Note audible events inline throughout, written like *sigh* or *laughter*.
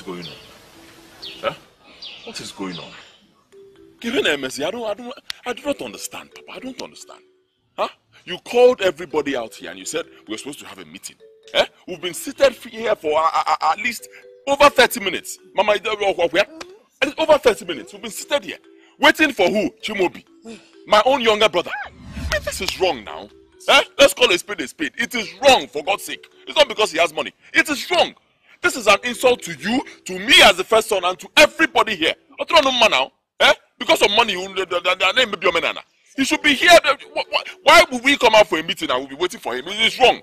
What's going on? Huh? What is going on? Given MSC, I don't, I don't, I do not understand, Papa. I don't understand. Huh? You called everybody out here and you said we were supposed to have a meeting. Eh? We've been seated here for uh, uh, uh, at least over 30 minutes. Mama, where? Over 30 minutes. We've been seated here. Waiting for who? Chimobi. My own younger brother. This is wrong now. Eh? Let's call a spade a spade. It is wrong, for God's sake. It's not because he has money. It is wrong. This is an insult to you, to me as the first son, and to everybody here. I don't know now. Eh? Because of money, their name may be Omenana. He should be here. Why would we come out for a meeting and we'll be waiting for him? It is wrong.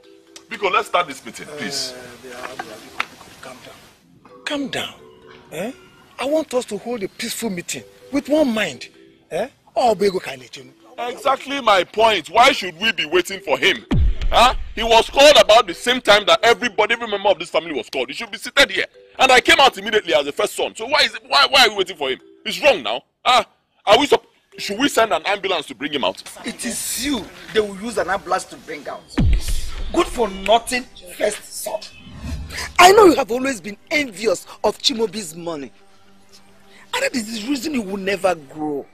Because let's start this meeting, please. Calm down. Calm down. Eh? I want us to hold a peaceful meeting with one mind. Eh? Exactly my point. Why should we be waiting for him? Huh? He was called about the same time that everybody, every member of this family was called. He should be seated here. And I came out immediately as the first son. So why is it, why why are we waiting for him? It's wrong now. Ah, are we should we send an ambulance to bring him out? It is you they will use an ambulance to bring out. Good for nothing first son. I know you have always been envious of Chimobi's money. And that is the reason you will never grow.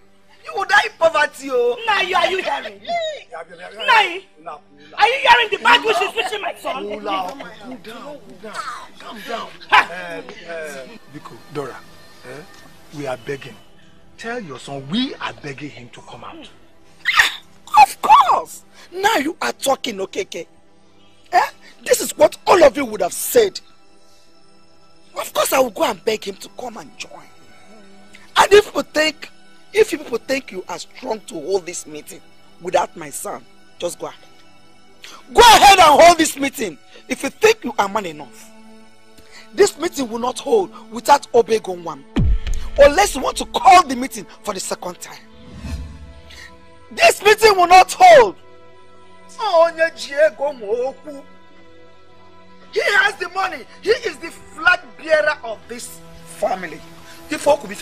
You will die in poverty, oh. Nai, are you hearing? *laughs* Nai, are you hearing the bad wishes which my son? Cool down, cool down, calm down. uh, uh, Biko, Dora, eh? we are begging. Tell your son we are begging him to come out. Of course! Now you are talking, Okeke. Eh? This is what all of you would have said. Of course I will go and beg him to come and join. And if people think if you people think you are strong to hold this meeting without my son, just go ahead. Go ahead and hold this meeting if you think you are man enough. This meeting will not hold without Obegonwam. Unless you want to call the meeting for the second time. This meeting will not hold. He has the money. He is the flag bearer of this family. If I could be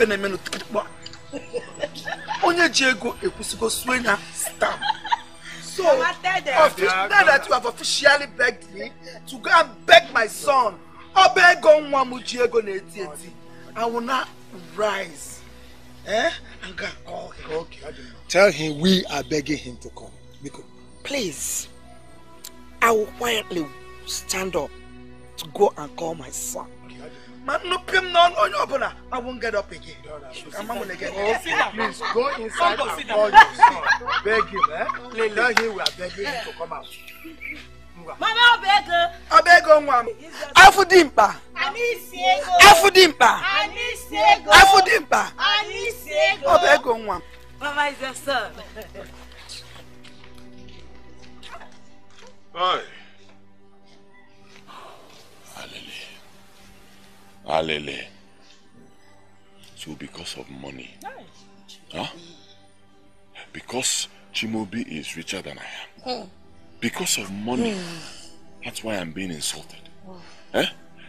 onye ji ego ekwusigo suenya stamp. So now that you have officially begged me to go and beg my son ọba ego nwa m ji ego na-eti eti i will not rise. Eh? and go him. Okay, tell him we are begging him to come. Biko. please i will quietly stand up to go and call my son ma nnupị m n'ọnụ onye ọbụla I won't get up again. Ama m again. Please go inside and call your son. Beg him, eh? Tell him we are begging him to come out. Mama Obego. Obego nwa m. Afụ dị mkpa. Anyị isi ego. Afụ dị mkpa. Anyị isi ego. Afụ dị mkpa. Anyị isi ego. Obego nwa m. Mama is your son. Hi. Alele. So because of money. Huh? Because Chimobi is richer than I am. Because of money. That's why I'm being insulted. Eh?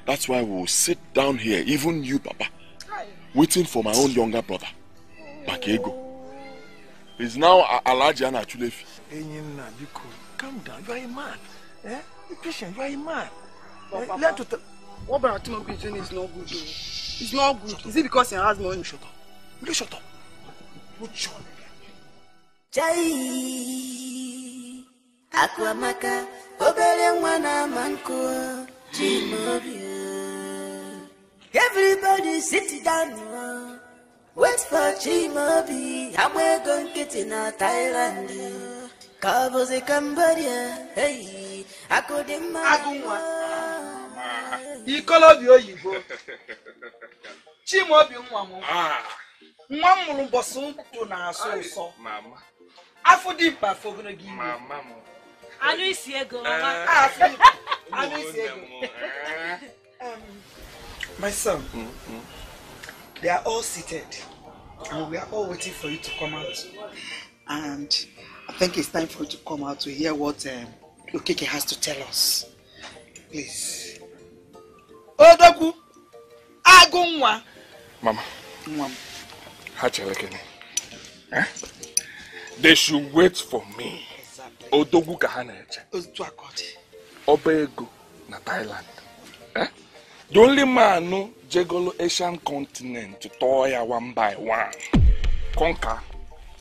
That's why we'll sit down here, even you, Papa, waiting for my own younger brother, Bakego. He's now Alaji Anachulefi. Enyinna, Biko, calm down. You are a man. Eh? Be patient. You are a man. Eh? Learn to what about Timothy doing is not good. Though. It's not good. Is it because he has money? Shut up. Will you shut up? Your Chai Akwamaka obere nwa nkụ Chimaobi Everybody sit down wait for Chimaobi agba ego nkịtị na Thailand ka ọ bụzi Cambodia hey akụ dị mma agụ ikolobi oyibo. *laughs* Chimaobi nwa m nwa m mụrụ mbọsị nkwụ na-asụ ụsọ afọ dị mkpa ogologo ime anụ isi ego mama. Anụ isi ego. my son they are all seated. And we are all waiting for you to come out. And I think it's time for you to come out to hear what um, Okeke has to tell us. Please odogwu agụ nwa. Mama. nwa m. Ha chere gịnị? They should wait for me. Odogwu ka ha na-eche. Ọba ego na Thailand. The only man jegolo asian continent tọọ ya one by one. Conquer.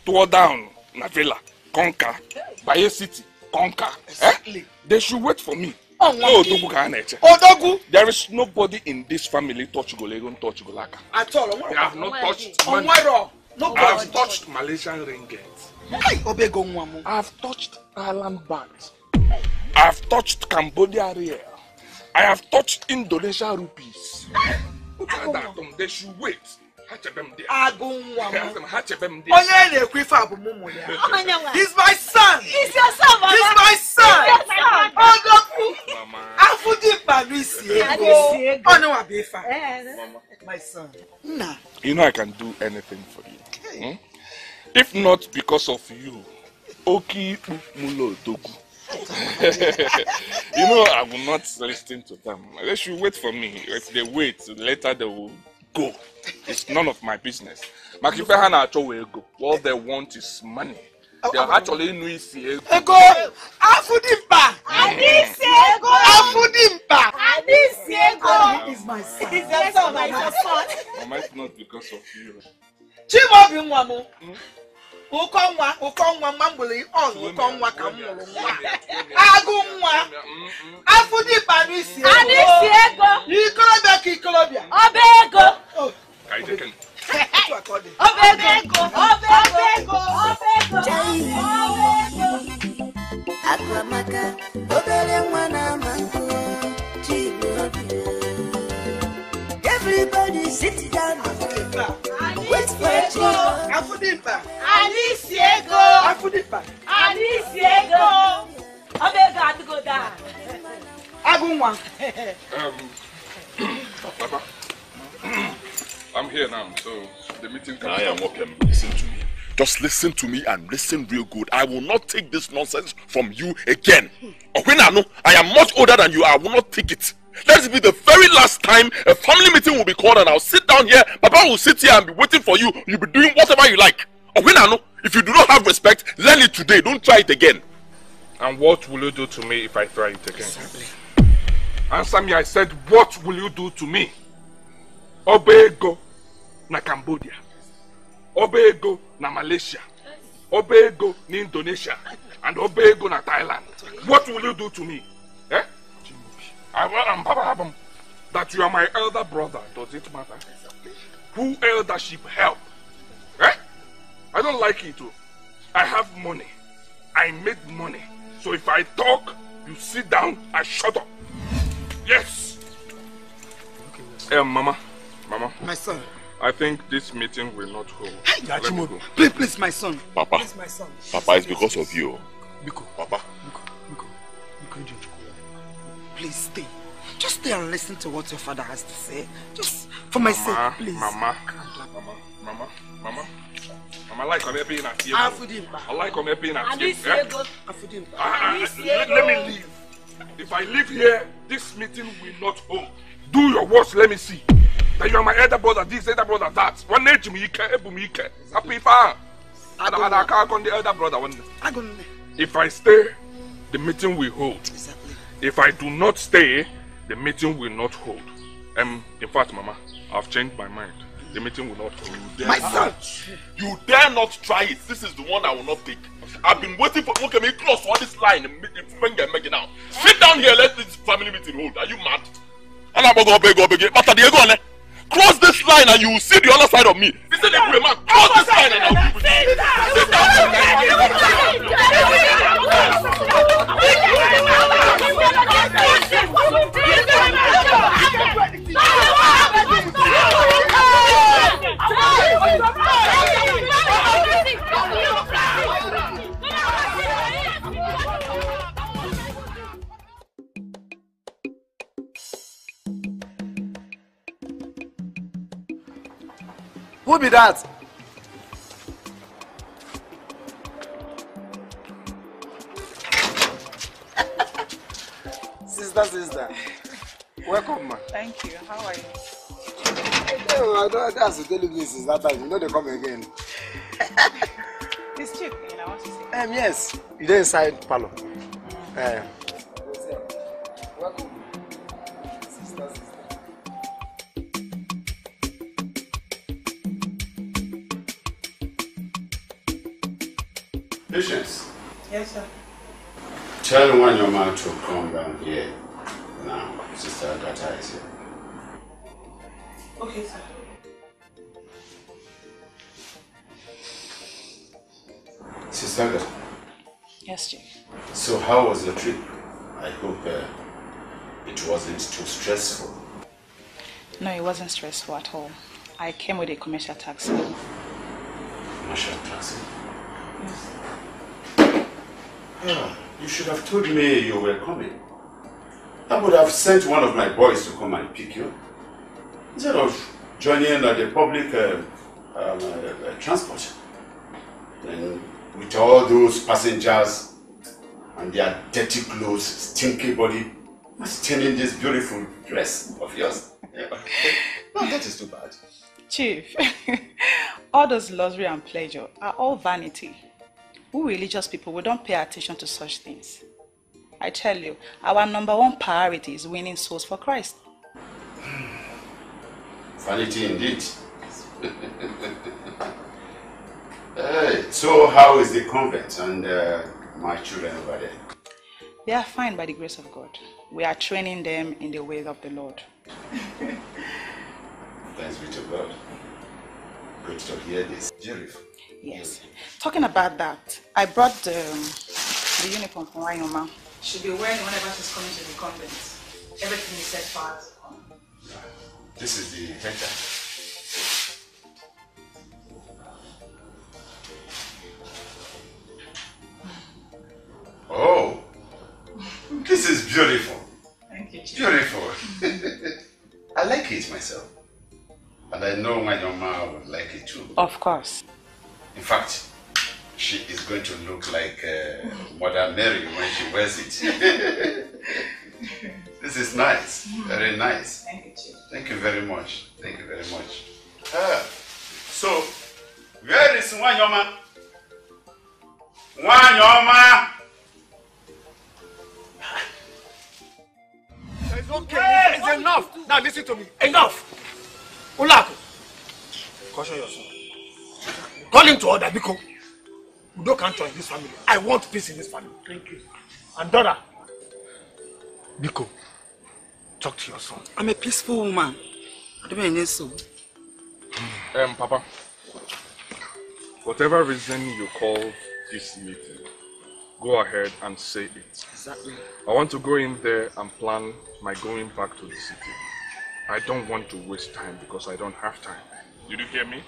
Tọọ down na villa. Conquer. Baye city. Conquer. They should wait for me no odogwu ka a na-eche Odogwu. there is nobody in this family touch golego touch golaka At all. they have not touched money Onwero. I Nobody. have touched Malaysian ringgit. Hey, Obego Nwamu. I have touched Thailand baht. I have touched Cambodia riel. I have touched Indonesia rupees. Look at that. They should wait. Onye na-ekwu ife a bụ mụ mụ ya. He's my son. It's your son, mama. He's my son. It's your son. Odogwu. Mama. Afụdị mkpa n'isi ego. Nwa bụ ife. Eh, My son. Nna. You know I can do anything for you. Hmm? If not because of you, Oki Mulo Doku. *laughs* you know I will not listen to them. They should wait for me. If they wait, later they will go. It's none of my business. Makife ha na-achọ wee go. All they want is money. They are actually ịnụ isi ego. Ego. Afụdị mkpa. N'isi ego. Afụdị mkpa. N'isi ego. He's my son. It's your son, your son. Mama, it's not because of you. Chimaobi nwa m. Ụkọ nwa, ụkọ nwa mma mgbere ọzọ ụkọ nwa ka m mụrụ nwa. Agụ nwa. Afụdị mkpa n'isi ego. N'isi ego. Ikolobịa ka ikolobịa. Ọba ego. Oh, Ka anyị jeke. otu aka ọ dị. Ọba ego. Ọba ego. Ọba ego. Akụamaka, obere nwa na-ama nkụ, Chimaobi. Everybody sit down, wait for Chimaobi. Afụdị mkpa. N'isi ego. Afụdị mkpa. N'isi ego. Ọba ego adịgo daa. Agụ nwa. Um, Papa, I'm here now, so the meeting can I am welcome. Listen to me. Just listen to me and listen real good. I will not take this nonsense from you again. Okwinano, I am much older than you. I will not take it. Let it be the very last time a family meeting will be called and I'll sit down here. Papa will sit here and be waiting for you. You'll be doing whatever you like. Okwinano, if you do not have respect, learn it today. Don't try it again. And what will you do to me if I try it again? Answer me, I said, what will you do to me? Obego na Cambodia. Obego na Malaysia. Obego na Indonesia. And Obego na Thailand. What will you do to me? That you are my elder brother, does it matter? Who eldership help? Eh? I don't like it. oh. I have money. I made money. So if I talk, you sit down and shut up. Yes. Okay, Um, Mama, Mama, My son. I think this meeting will not hold. Hey, Let me go. Please, please, my son. Papa, Please, my son. Papa, it's because of you. Biko, Papa. Ijochukwu. Please stay. Just stay and listen to what your father has to say. Just for my Mama, sake, please. Mama, Mama, Mama, Mama. Mama, I like I'm happy in a Afụdị mkpa. I like I'm happy in a N'isi eh? Ah, ah, N'isi let, let me leave. If I leave here, this meeting will not hold. Do your worst, let me see. That you are my elder brother, this elder brother, that. One age me ebu me. Happy far. And I can't the elder brother one. If I stay, the meeting will hold. Exactly. If I do not stay, the meeting will not hold. Um, in fact, Mama, I've changed my mind. The meeting will not hold. My son. You dare not try it. This is the one I will not take. I've been waiting for look at me close for this line and it- make it now. Sit down here, let this family meeting hold. Are you mad? And I'm gonna go beg, go beg. But the go Cross this line and you will see the other side of me. Listen, if man, cross this line and I'll be with you. Who be that? *laughs* sister, sister. Welcome, man. Thank you. How are you? Oh, I don't, that's the tell you since that time. You know they come again. It's cheap, you know what to say. Um, yes. You dey inside parlor. Um, welcome. Sister, sister. Patience. Yes, sir. Tell one your man to come down here. Now, Sister Agatha is here. Okay, sir. Sister Agatha, Yes, Chief. so how was the trip? I hope uh, it wasn't too stressful. No, it wasn't stressful at all. I came with a commercial taxi. Commercial taxi? You should have told me you were coming. I would have sent one of my boys to come and pick you. Instead of joining at the public uh, um, uh, uh, transport. And with all those passengers and their dirty clothes, stinky body, staining this beautiful dress of yours. Yeah. *laughs* No, that is too bad. Chief, *laughs* all those luxury and pleasure are all vanity. We religious people, we don't pay attention to such things. I tell you, our number one priority is winning souls for Christ. *sighs* Vanity indeed. *laughs* hey, so how is the convent and uh, my children over there? They are fine by the grace of God. We are training them in the ways of the Lord. *laughs* Thanks be to God. Good to hear this. Jerif, Yes. Talking about that, I brought the, um, the uniform from Wayoma. She'll be wearing it whenever she's coming to the convent. Everything is set for her this is the header. Oh, this is beautiful. Thank you, Chief. Beautiful. *laughs* I like it myself. And I know my mama would like it too. Of course. In fact, she is going to look like uh, Mother Mary when she wears it. *laughs* this is nice. Very nice. Thank you, Chief. Thank you very much. Thank you very much. Ah, so, where is Wanyoma? Wanyoma! It's okay. It's enough. Now listen to me. Enough. Ulaku. Caution yourself. Call him to order, Biko. Udo can't join this family. I want peace in this family. Thank you. And Dora. Biko, talk to your son. I'm a peaceful woman. I don't mean so. Um, Papa, whatever reason you call this meeting, go ahead and say it. Exactly. I want to go in there and plan my going back to the city. I don't want to waste time because I don't have time. Did you hear me?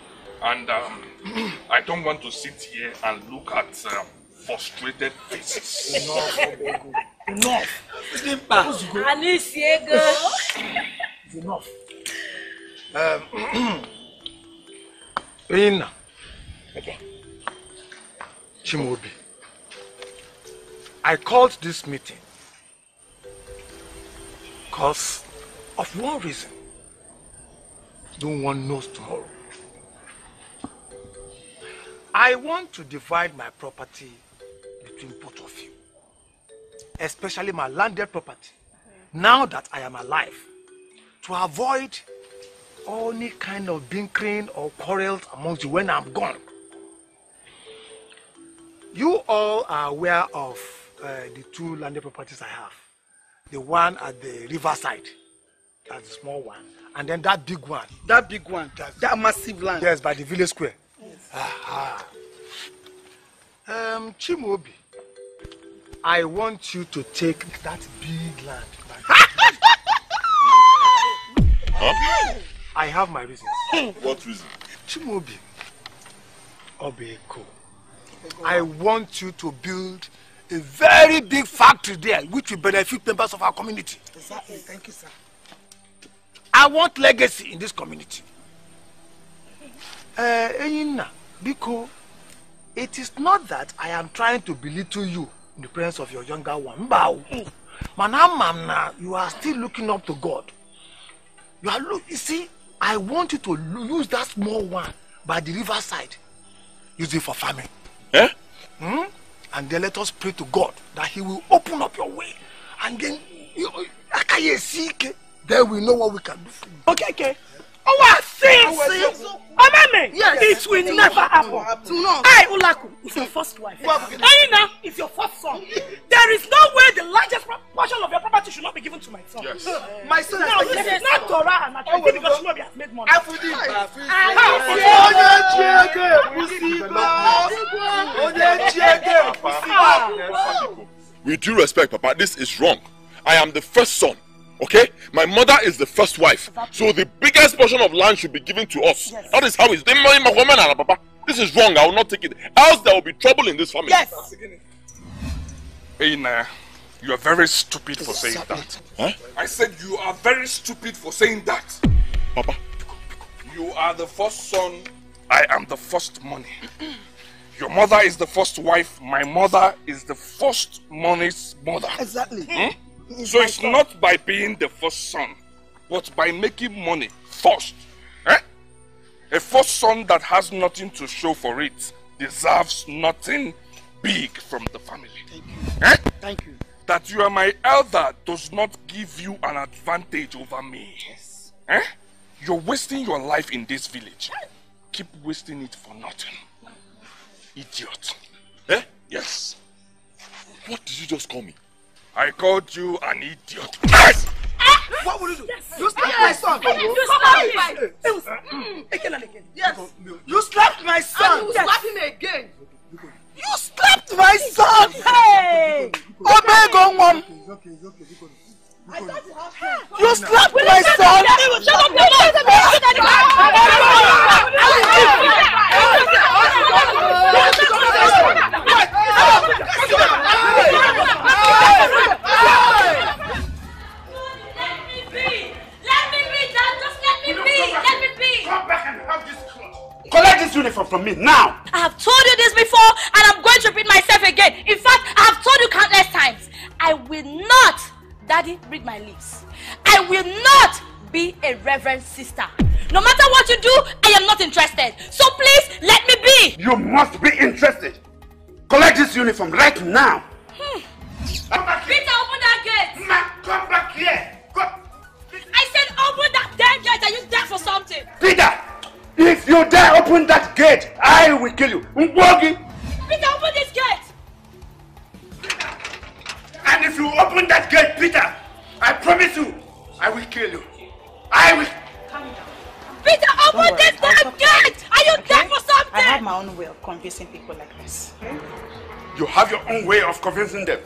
And um, *clears throat* I don't want to sit here and look at um, frustrated faces. Enough, Obego. Enough. Anisiego. It's *laughs* enough. Um, *clears throat* Inna. Chimobi. I called this meeting because of one reason. No one knows tomorrow. I want to divide my property between both of you, especially my landed property, now that I am alive, to avoid any kind of bickering or quarrels amongst you when I'm gone. You all are aware of uh, the two landed properties I have. The one at the riverside, that's the small one, and then that big one. That big one. That massive land. Yes, by the village square. Aha. Um, Chimobi, I want you to take that big land. Huh? *laughs* I have my reasons. What reason? Chimobi, Obeko, I want you to build a very big factory there which will benefit members of our community. Exactly. Thank you, sir. I want legacy in this community. Uh, Enyinna, Biko, it is not that I am trying to belittle you in the presence of your younger one. Mbao. Mana ama na you are still looking up to God. You are look. You see, I want you to use that small one by the riverside. Use it for farming. Eh? Hmm? And then let us pray to God that He will open up your way. And then, you, then we know what we can do for you. Okay, okay. Oh, I see, see. Omeme, oh, Yes. it will never happen. I, Ulaku, is your first wife. Aina is your first son. There is no way the largest portion of your property should not be given to my son. Yes. My son Now, is this is not Torah and Akari because Chimobi has made money. Afudi. Onye Chiege Ebusiba. Onye Chiege With due respect, Papa, this is wrong. I am the first son. Okay? My mother is the first wife. So the biggest portion of land should be given to us. That is how it's done. Papa. This is wrong. I will not take it. Else there will be trouble in this family. Yes. Hey, Naya, you are very stupid for saying that. Huh? I said you are very stupid for saying that. Papa. You are the first son. I am the first money. *clears throat* Your mother is the first wife. My mother is the first money's mother. Exactly. Hmm? So it's not by being the first son, but by making money first. Eh? A first son that has nothing to show for it deserves nothing big from the family. thank Eh? Thank you. That you are my elder does not give you an advantage over me. Yes. Eh? You're wasting your life in this village. Keep wasting it for nothing. Idiot. Eh? Yes. What did you just call me? I called you an idiot. What will you do? You slapped my son. You slapped him. Again and again. Yes. You slapped my And son. you slap him again. You slapped my son. Hey! Obego Nwam. You slapped my son. Shut up, your Collect this uniform from me now. I have told you this before and I'm going to repeat myself again. In fact, I have told you countless times. I will not, Daddy, read my lips. I will not be a reverend sister. No matter what you do, I am not interested. So please, let me be. You must be interested. Collect this uniform right now. Peter, open that gate. Ma, come back here. Go. I said open that damn gate. Are you there for something? Peter, if you dare open that gate, I will kill you. Ngwogi. Peter, open this gate. And if you open that gate, Peter, I promise you, I will kill you. I will. Peter, open this damn gate. Are you there for something? I have my own way of convincing people like this. You have your own way of convincing them.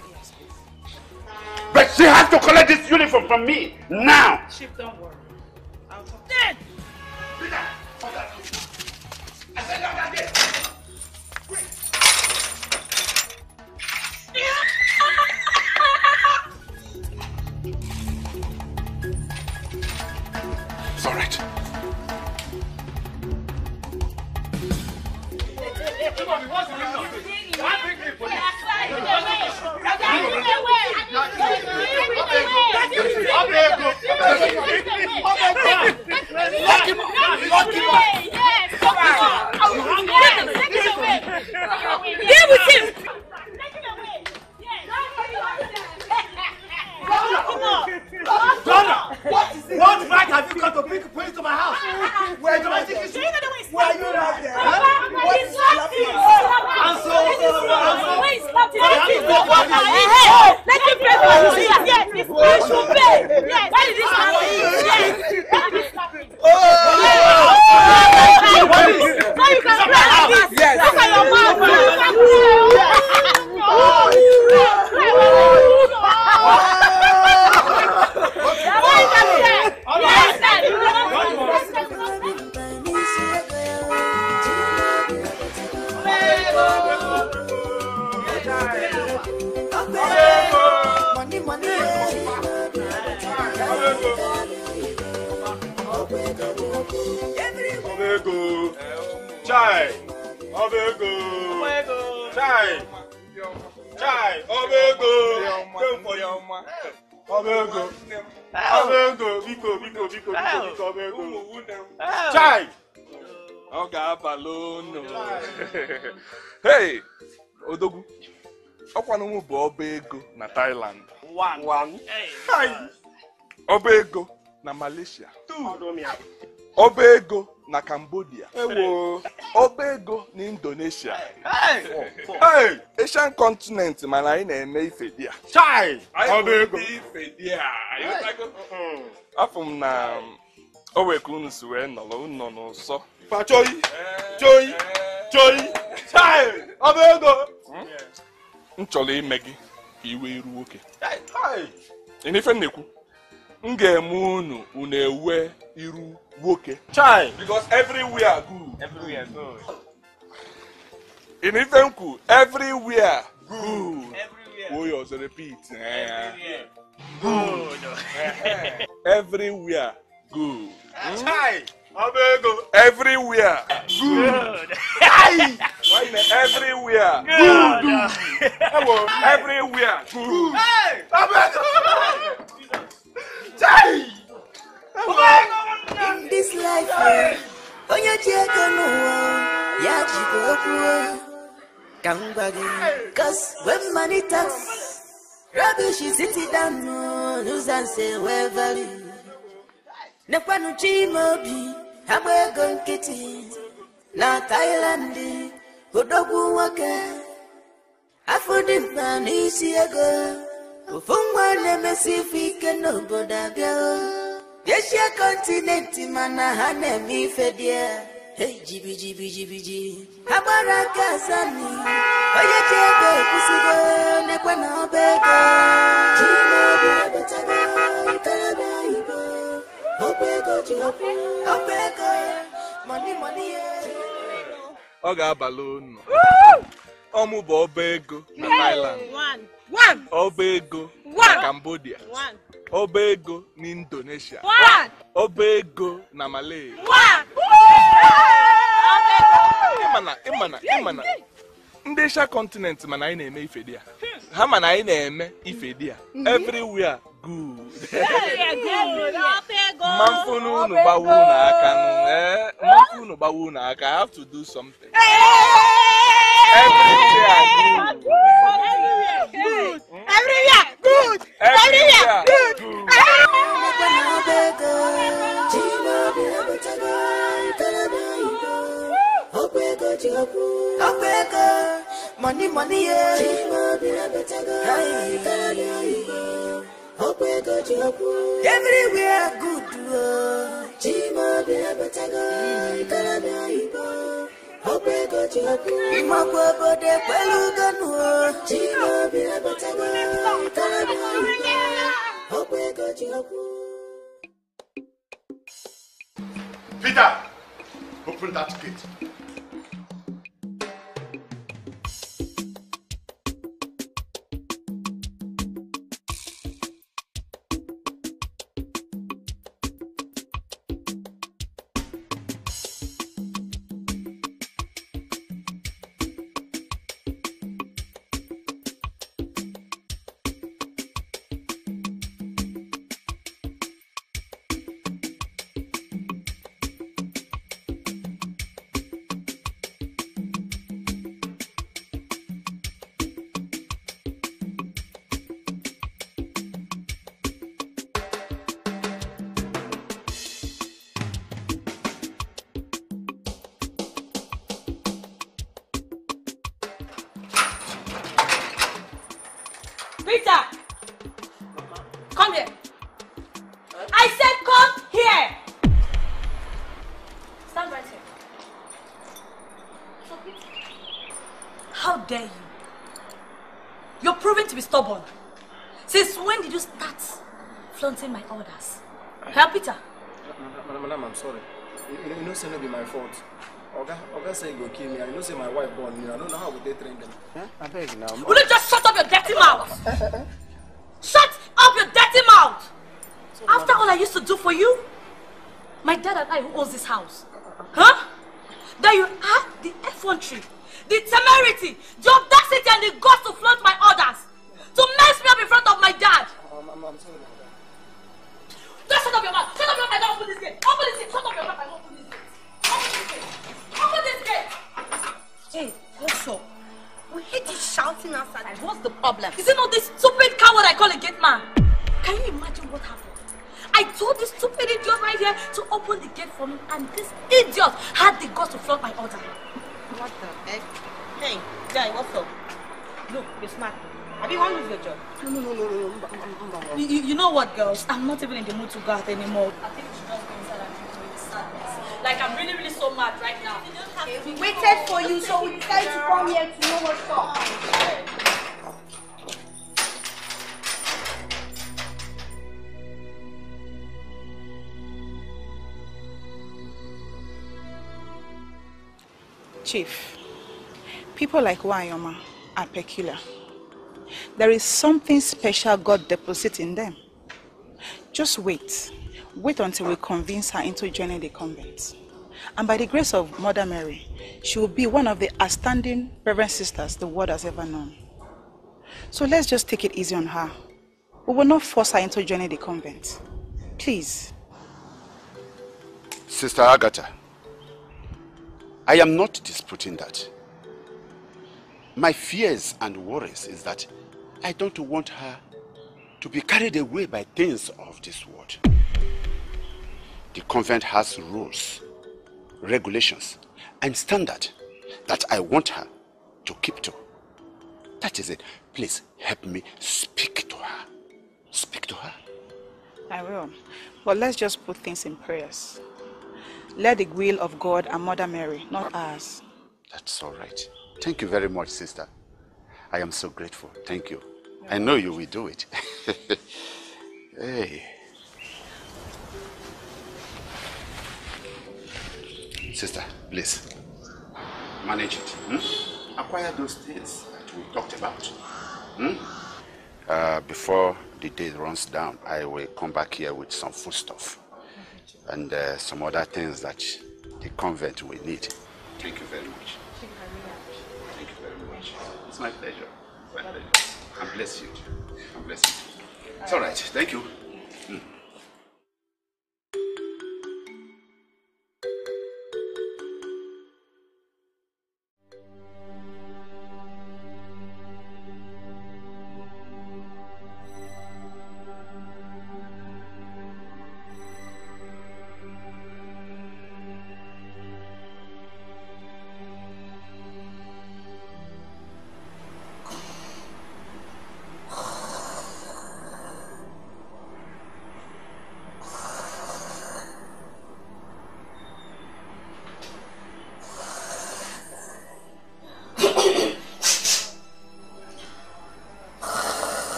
But she has to collect this uniform from me now. Chief, don't worry. I'll talk. Then. Peter, hold that. I said lock that gate. All right. Deal with him. Donna! What right have you got to bring police to my house? Where do I think you Why are you not there? Papa, What he is slapped him. happening? And so, and so, Wait, slapped him. Let him go. Let him pay for his Yes, yes, he should pay. Yes, why did he slap him? Yes, why did he slap him? So you can play like this. Look at your mouth. Money, money, Obego. Chai. Obego. Chai. Chai. Obego. Come for you. Obego. Obego. Biko, biko, biko, biko, biko, Obego. Chai. Ọ ga-abalị unu. Hey, Odogwu. Ọkwanụ m bụ ọba ego na Thailand. Ọba ego na Malaysia. Ọba ego na cambodia. Ọba ego na indonesia. Hey, asian continent mana anyị na-eme ife dị a. Chai! Anyị Ọba ego. afọ m na o wee ka unu si wee nọrọ unu nọ n'ụsọ. Pa choyi! Choyi! Choyi! Chai! Ọba ego! m chọrọ ime gị ka iwe iru nwoke ife m na-ekwu? M ga-eme unu unu ewe iru nwoke Chai! because everywhere good Everywhere good. Ịnụ ife m kwu everywhere good oyi ọzọ repeat Eh, Good. everywhere good Chai! Ọba ego! everywhere Good. Everywhere Good. everywhere good ego! *laughs* Chai! *laughs* In this life, eh, onye ji ego n'ụwa ya jikwa okwu ka m gwa gị cause when money talks rubbish is sitting down well value. Nekwanụ Chimaobi agba ego nkịtị na Thailand odogwu nwoke. Afọ dị mkpa n'isi ego ofu nwa na-emesi ife ike n'obodo abịa Asia kọntinenti mana ha na-eme ife dị ya Hey, jibi jibi jibi ji. Ha gbara aka asani onye ji ego ekwusigo nekwe na ọba ego Chimaobi ebetago ikalaba oyibo ọba ego ji ọkụ ọba ego mọni mọni ye ọ ga-abalị unu. Ọmụ bụ ọba ego na Thailand. One. One. Ọba ego. Na Cambodia. Ọba ego na Indonesia. One. ọba ego na Malay One. ịmana ịmana ịmana ndị Asia continent mana anyị na-eme ife dị ha mana anyị na-eme ife dị a everywhere. Good. Mma mfunu unu gbawa unu aka nụ ee mma mfunu unu gbawa unu aka. I have to do something. Everywhere good. Good. Everywhere. Good. everywhere good nekwe na ọba everywhere good o Chimaobi ebetago ikalaba oyibo ọba ego ji ọkụ ịmakwa obodo ekwelu ganu o Chimaobi ebetago ikalaba oyibo ọba ego ji ọkụ Peter, open that gate. I said come here. Stand right here. How dare you? You're proving to be stubborn. Since when did you start flaunting my orders? Huh, Peter? Madam, madam, I'm sorry. You, you know, you know, say no be my fault. Oga, Oga say he go kill me. I know say my wife born me. I don't know how we dey train them. Huh? I beg now. Will you just shut up your dirty mouth? *laughs* Eh, eh, eh. shut up your dirty mouth! After all I used to do for you, my dad and I who owns this house, huh? That you had the effrontery, the temerity, the audacity and the guts to flaunt my orders, to mess me up in front of my dad. I'm, I'm, I'm sorry. Just shut up your mouth! Shut up your mouth! I don't open this gate! Open this gate! Shut up your mouth! I don't open this gate! Open this gate! Open this gate! Hey, what's up? We hate you shouting outside. What's the problem? Is it not this stupid coward I call a gate man? Can you imagine what happened? I told this stupid idiot right here to open the gate for me, and this idiot had the guts to flaunt my order. What the heck? Hey, guy, what's up? Look, you're smart. Have you want to lose your job? No, no, no, no, no, no. You, you, you know what, girls? I'm not even in the mood to go out anymore. I think we should just go inside and. Like, I'm really, really so mad right now. We waited for you, so we decided to come here to know what's up. Chief, people like Wayoma are peculiar. There is something special God deposits in them. Just wait. Wait until we convince her into joining the convent. And by the grace of Mother Mary, she will be one of the outstanding Reverend Sisters the world has ever known. So let's just take it easy on her. We will not force her into joining the convent. Please. Sister Agatha, I am not disputing that. My fears and worries is that I don't want her to be carried away by things of this world. The convent has rules, regulations, and standard that I want her to keep to. That is it. Please help me speak to her. Speak to her. I will. But let's just put things in prayers. Let the will of God and Mother Mary, not ours. That's all right. Thank you very much, sister. I am so grateful. Thank you. I know you will do it. *laughs* hey. Sister, please. Manage it. Hmm? Acquire those things that we talked about. Hmm? Uh, before the day runs down, I will come back here with some food stuff and uh, some other things that the convent will need. Thank you very much. Thank you very much. thank It's my pleasure. It's my pleasure. And bless you. And bless you. It's all right. Thank you.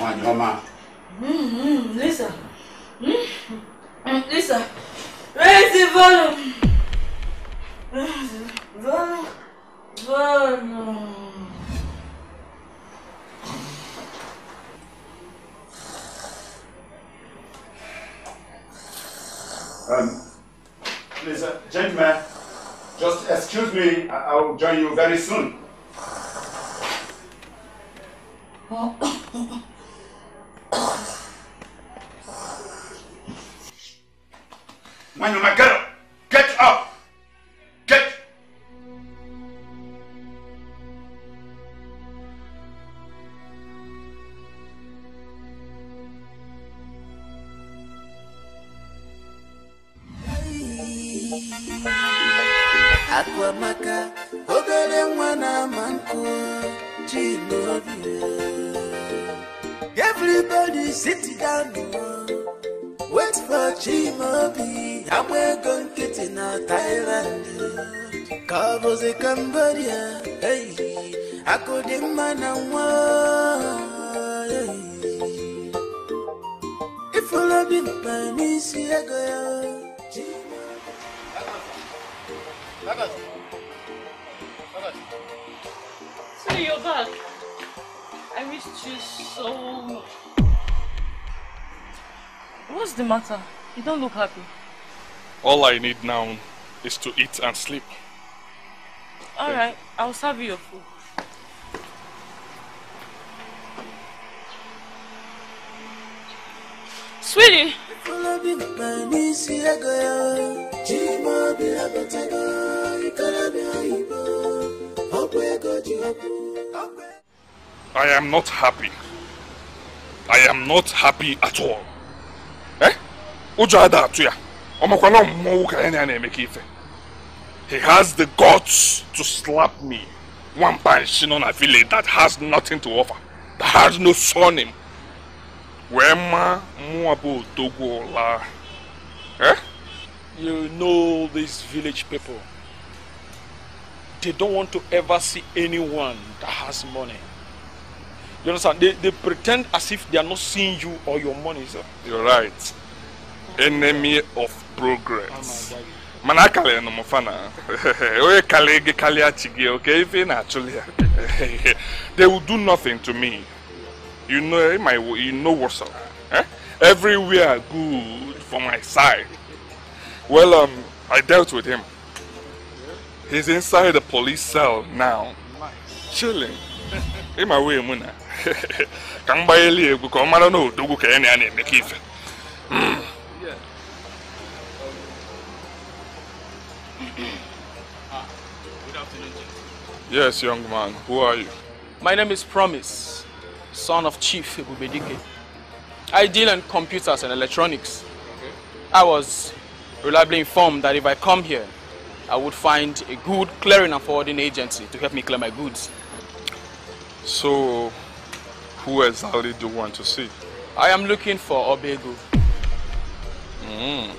One, Yoma. Mm-hmm, Lisa. Lisa, raise the volume. Volume. Volume. Um, please, uh, gentlemen, just excuse me. I- I'll join you very soon. look happy. All I need now is to eat and sleep. Alright, I'll serve you your food. Sweetie! I am not happy. I am not happy at all. Eh? Ụjọ ada atụ ya. Ọ makwa na mmọnwụ ka ya na ya ife. He has the guts to slap me. One punch nọ na village that has nothing to offer. That has no surname. Wee ma mụọ bụ odogwu ụla. Eh? You know these village people. They don't want to ever see anyone that has money. You understand? They, they pretend as if they are not seeing you or your money, sir. You're right. Enemy of progress. Mana akala no mfana. *laughs* Oye kale ge kale achige, okay? If na actually. *laughs* They will do nothing to me. You know my you know what's up. Eh? Everywhere good for my side. Well, um, I dealt with him. He's inside the police cell now, chilling. In my way, Muna. *laughs* Ka m gbanyeli egwu ka ọ mara na odogwu ka ya na ya na-eme ka ife. Yes, young man. Who are you? My name is Promise, son of Chief Ebubedike. I deal in computers and electronics. I was reliably informed that if I come here, I would find a good clearing and forwarding agency to help me clear my goods. So, who exactly do you want to see? I am looking for Obaego. Mm.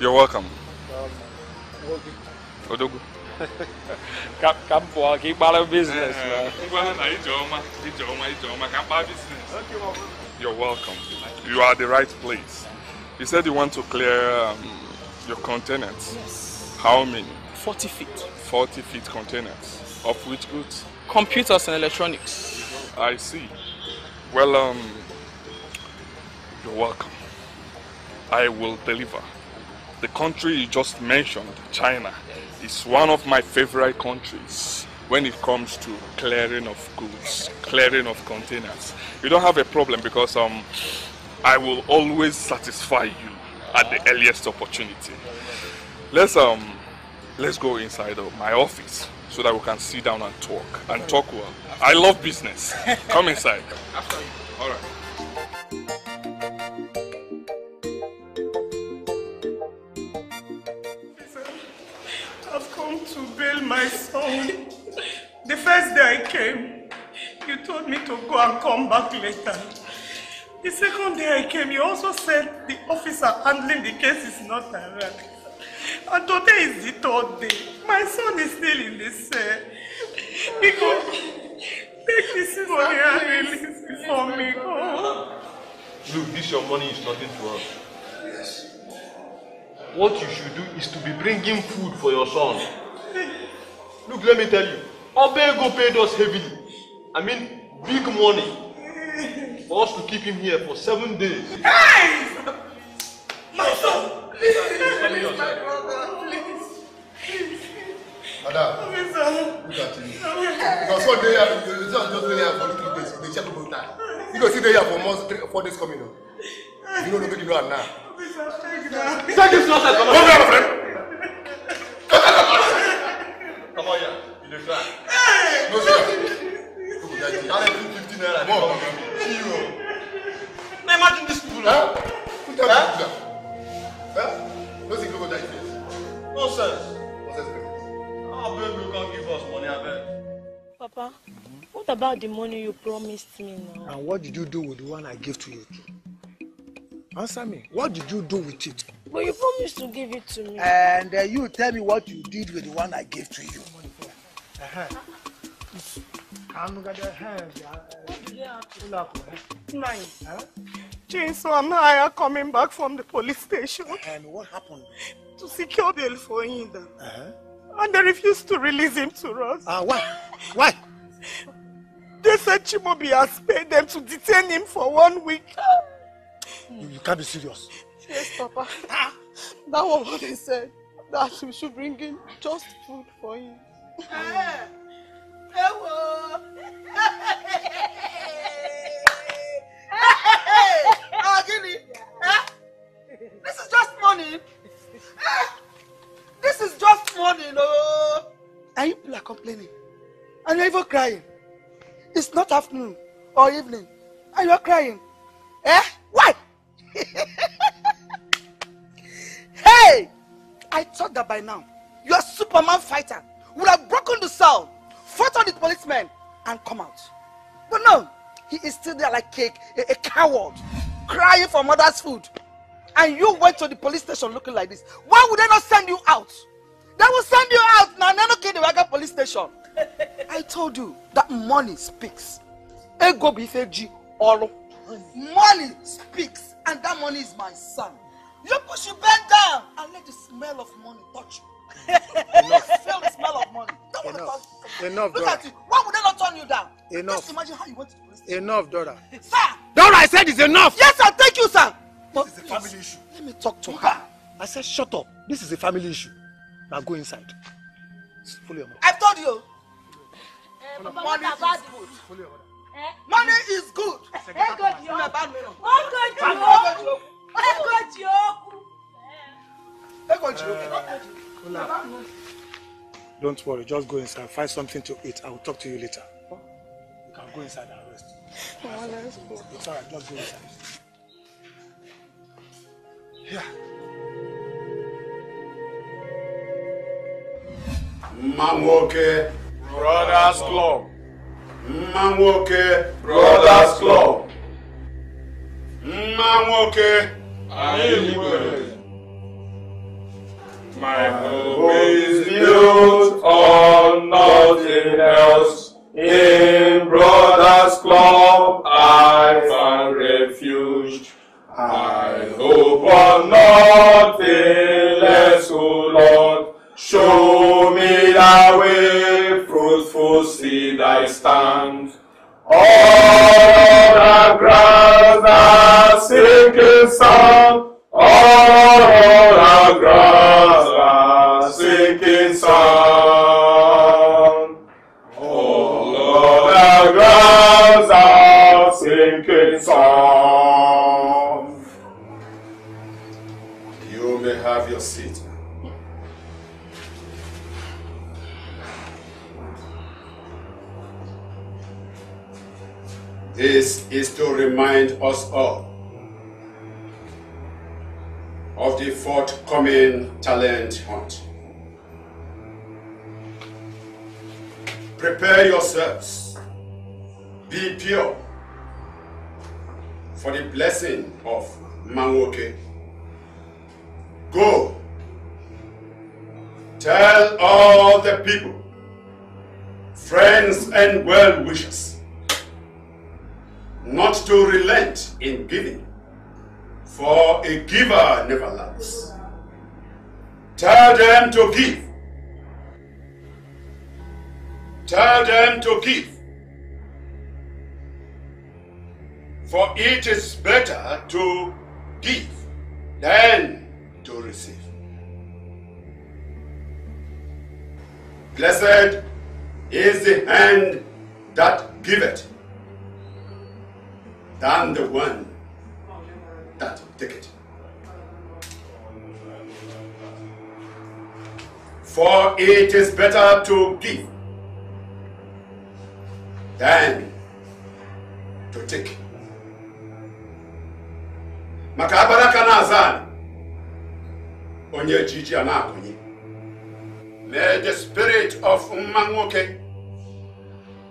You're welcome. Odogwu. Ka ka m pụọ ka business man. M kpaa business. You're welcome. You are the right place. You said you want to clear um, your containers. Yes. How many? 40 feet. 40 feet containers. Of which goods? Computers and electronics. I see. Well, um, you're welcome. I will deliver. The country you just mentioned, China, is one of my favorite countries when it comes to clearing of goods, clearing of containers. You don't have a problem because um, I will always satisfy you at the earliest opportunity. Let's um, let's go inside of my office so that we can sit down and talk and talk well. I love business. Come inside. *laughs* All right. Bail my son. The first day I came, you told me to go and come back later. The second day I came, you also said the officer handling the case is not around. And today is the third day. My son is still in the cell. Because take this money and release it for me. Oh. Look, this your money is nothing to us. Yes. What you should do is to be bringing food for your son. Look, let me tell you, Obego paid us heavily. I mean, big money for us to keep him here for seven days. Hey! My son! Please, please, my brother, please. Please. Madam, look at you. Because one day, you you just just here for three days, they check about time. You go see they here for months, three, four days coming. oh. You know, nobody know am now. Take this nonsense. Come here, my friend. Come on here. You dey. No, sir. That. Two fifty naira. See. Now imagine. Huh? Huh? No think look at that face. Nonsense. Nonsense, baby. How beg you come give us money, abeg? Papa, what about the money you promised me now? And what did you do with the one I gave to you? Answer me. What did you do with it? But you promised to give it to me. And uh, you tell me what you did with the one I gave to you. Nine. Jane, so and I are coming back from the police station And what happened? to secure bail for him. Uh-huh. And they refused to release him to us. Ah, why? Why? They said Chimobi has paid them to detain him for one week. You, you can't be serious. Yes, Papa. That was what they said. That we should bring in just food for him. Morning. Eh, this is just morning. Oh. And you people complaining. And you're even crying. It's not afternoon or evening. And you're crying. Eh? Why? *laughs* hey! I thought that by now, your Superman fighter would have broken the cell, fought on the policemen, and come out. But no, he is still there like a, a, a coward, crying for mother's food. And you went to the police station looking like this. Why would they not send you out? They will send you out now. Nano Waga police station. I told you that money speaks. Ego bifeji oro. Money speaks, and that money is my son. You push your bend down and let the smell of money touch you. *laughs* Feel the smell of money. Don't want to Enough. Enough, Look Dora. at you. Why would they not turn you down? Enough. Just imagine how you went to police. Enough, Dora. *laughs* Sir! Dora, I said it's enough. Yes, sir. Thank you, sir. But This is a family issue. Let me talk to her. I said, shut up. This is a family issue. Now go inside. Follow your mother. I've told you. Papa, Money what is good. Follow your mother. Money is good. Ego Ina ba mi. Ego Ego Ego ji oke. Don't worry. Just go inside. Find something to eat. I will talk to you later. You can go inside and rest. Let's go. It's alright. Just go inside. Yeah. Mma nwoke. Brothers Club. Mma nwoke. Brothers Club. Mma nwoke. Anyị nwere. My hope is built on nothing else. In Brothers Club I find refuge. I hope on nothing less, O Lord. Show me thy way, fruitful seed I stand. All the grass are sinking sand. You may have your seat. This is to remind us all of the forthcoming talent hunt. Prepare yourselves. Be pure for the blessing of Mmanwoke. Go. Tell all the people, friends and well-wishers, not to relent in giving, for a giver never lacks. Tell them to give. Tell them to give. For it is better to give than to receive. Blessed is the hand that giveth than the one that taketh. For it is better to give than to take. Maka abaraka na-aza onye ejiji a na-akụnye. May the spirit of Mmanwoke,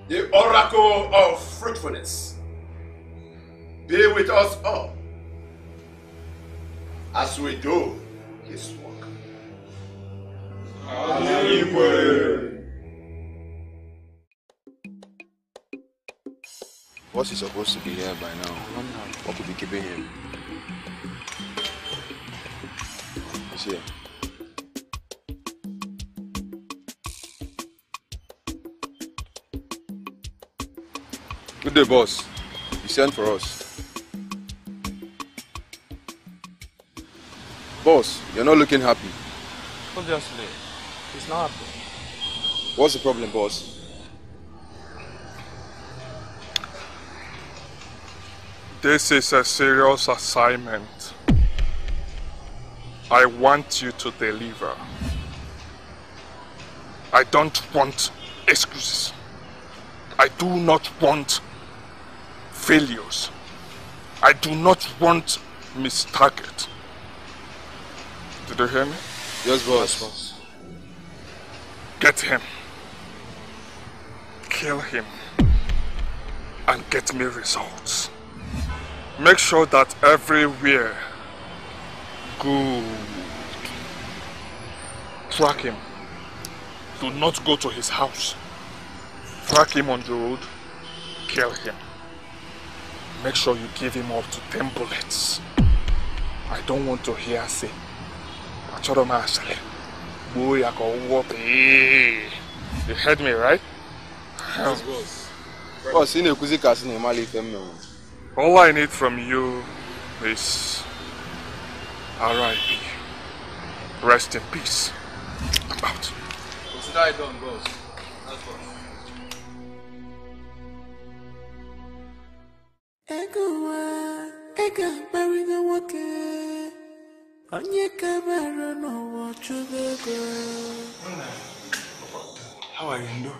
the oracle of fruitfulness, be with us all as we do his work. Boss is supposed to be here by now. What could be keeping him? He's here. Good day, boss. You sent for us. Boss, you're not looking happy. Obviously, it's not happening. What's the problem, boss? This is a serious assignment. I want you to deliver. I don't want excuses. I do not want failures. I do not want miss target. Did you hear me? Yes, boss. Get him. Kill him. And get me results. Make sure that everywhere good. Track him. Do not go to his house. Track him on the road. Kill him. Make sure you give him up to 10 bullets. I don't want to hear say, Achoro ma asale. Boy, I can whoop You heard me, right? Yes, boss. Boss, ị na-ekwuzi ka sị na ịmala ife m mewu. All I need from you is R.I.P. Rest in peace. I'm out. Consider it done, boss. That's boss. Ego nwa, ego akparịgo nwoke. Onye kabara n'ụwa chụba ego. How are you, Ndo?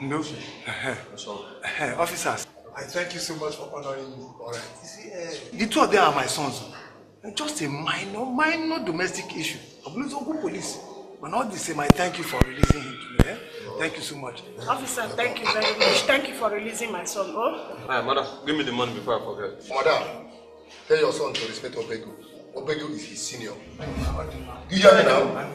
Ndo? Uh-huh. Officers, I thank you so much for honoring me. All right. You see, uh, the two of them are my sons. Just a minor, minor domestic issue. I believe so good police. But not the same, I thank you for releasing him today. Eh? Thank you so much. Officer, thank you very much. Thank you for releasing my son. Oh? Hi, madam, give me the money before I forget. Madam, tell your son to respect Obego. Obego is his senior. You hear me now?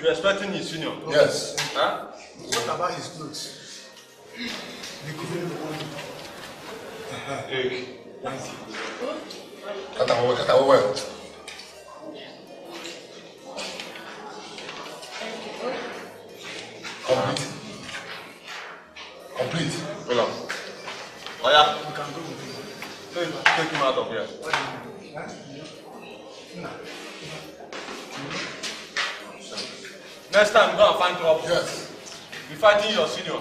You respecting his senior? Yes. Huh? What about his clothes? Hey. Katawa, katawa well. Complete. Complete. Hold on. Oh yeah. You can go with him. Take him out of here. Next time, go and find trouble. Yes. Be fighting your senior.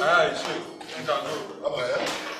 Ah, it's sweet. You can go. Bye bye.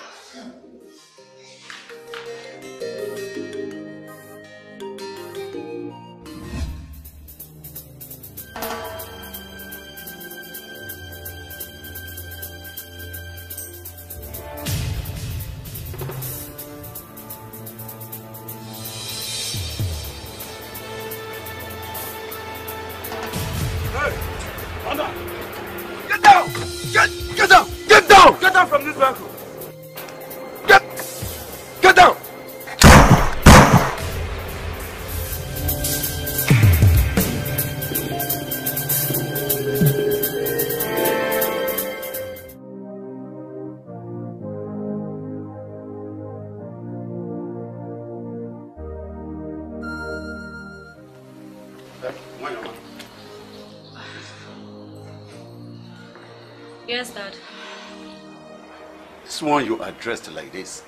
One you are dressed like this.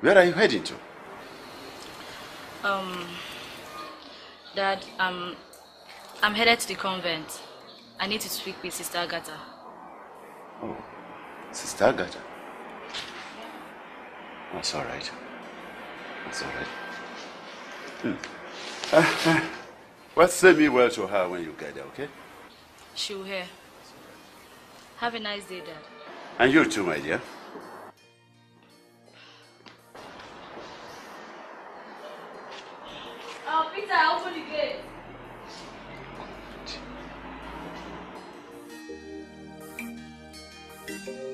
Where are you heading to? Um, Dad, um, I'm headed to the convent. I need to speak with Sister Agatha. Oh, Sister Agatha. That's all right. That's all right. Hmm. *laughs* Well, say me well to her when you get there, okay? She will hear. Have a nice day, Dad. And you too, my dear. Oh, Peter, open the gate. Good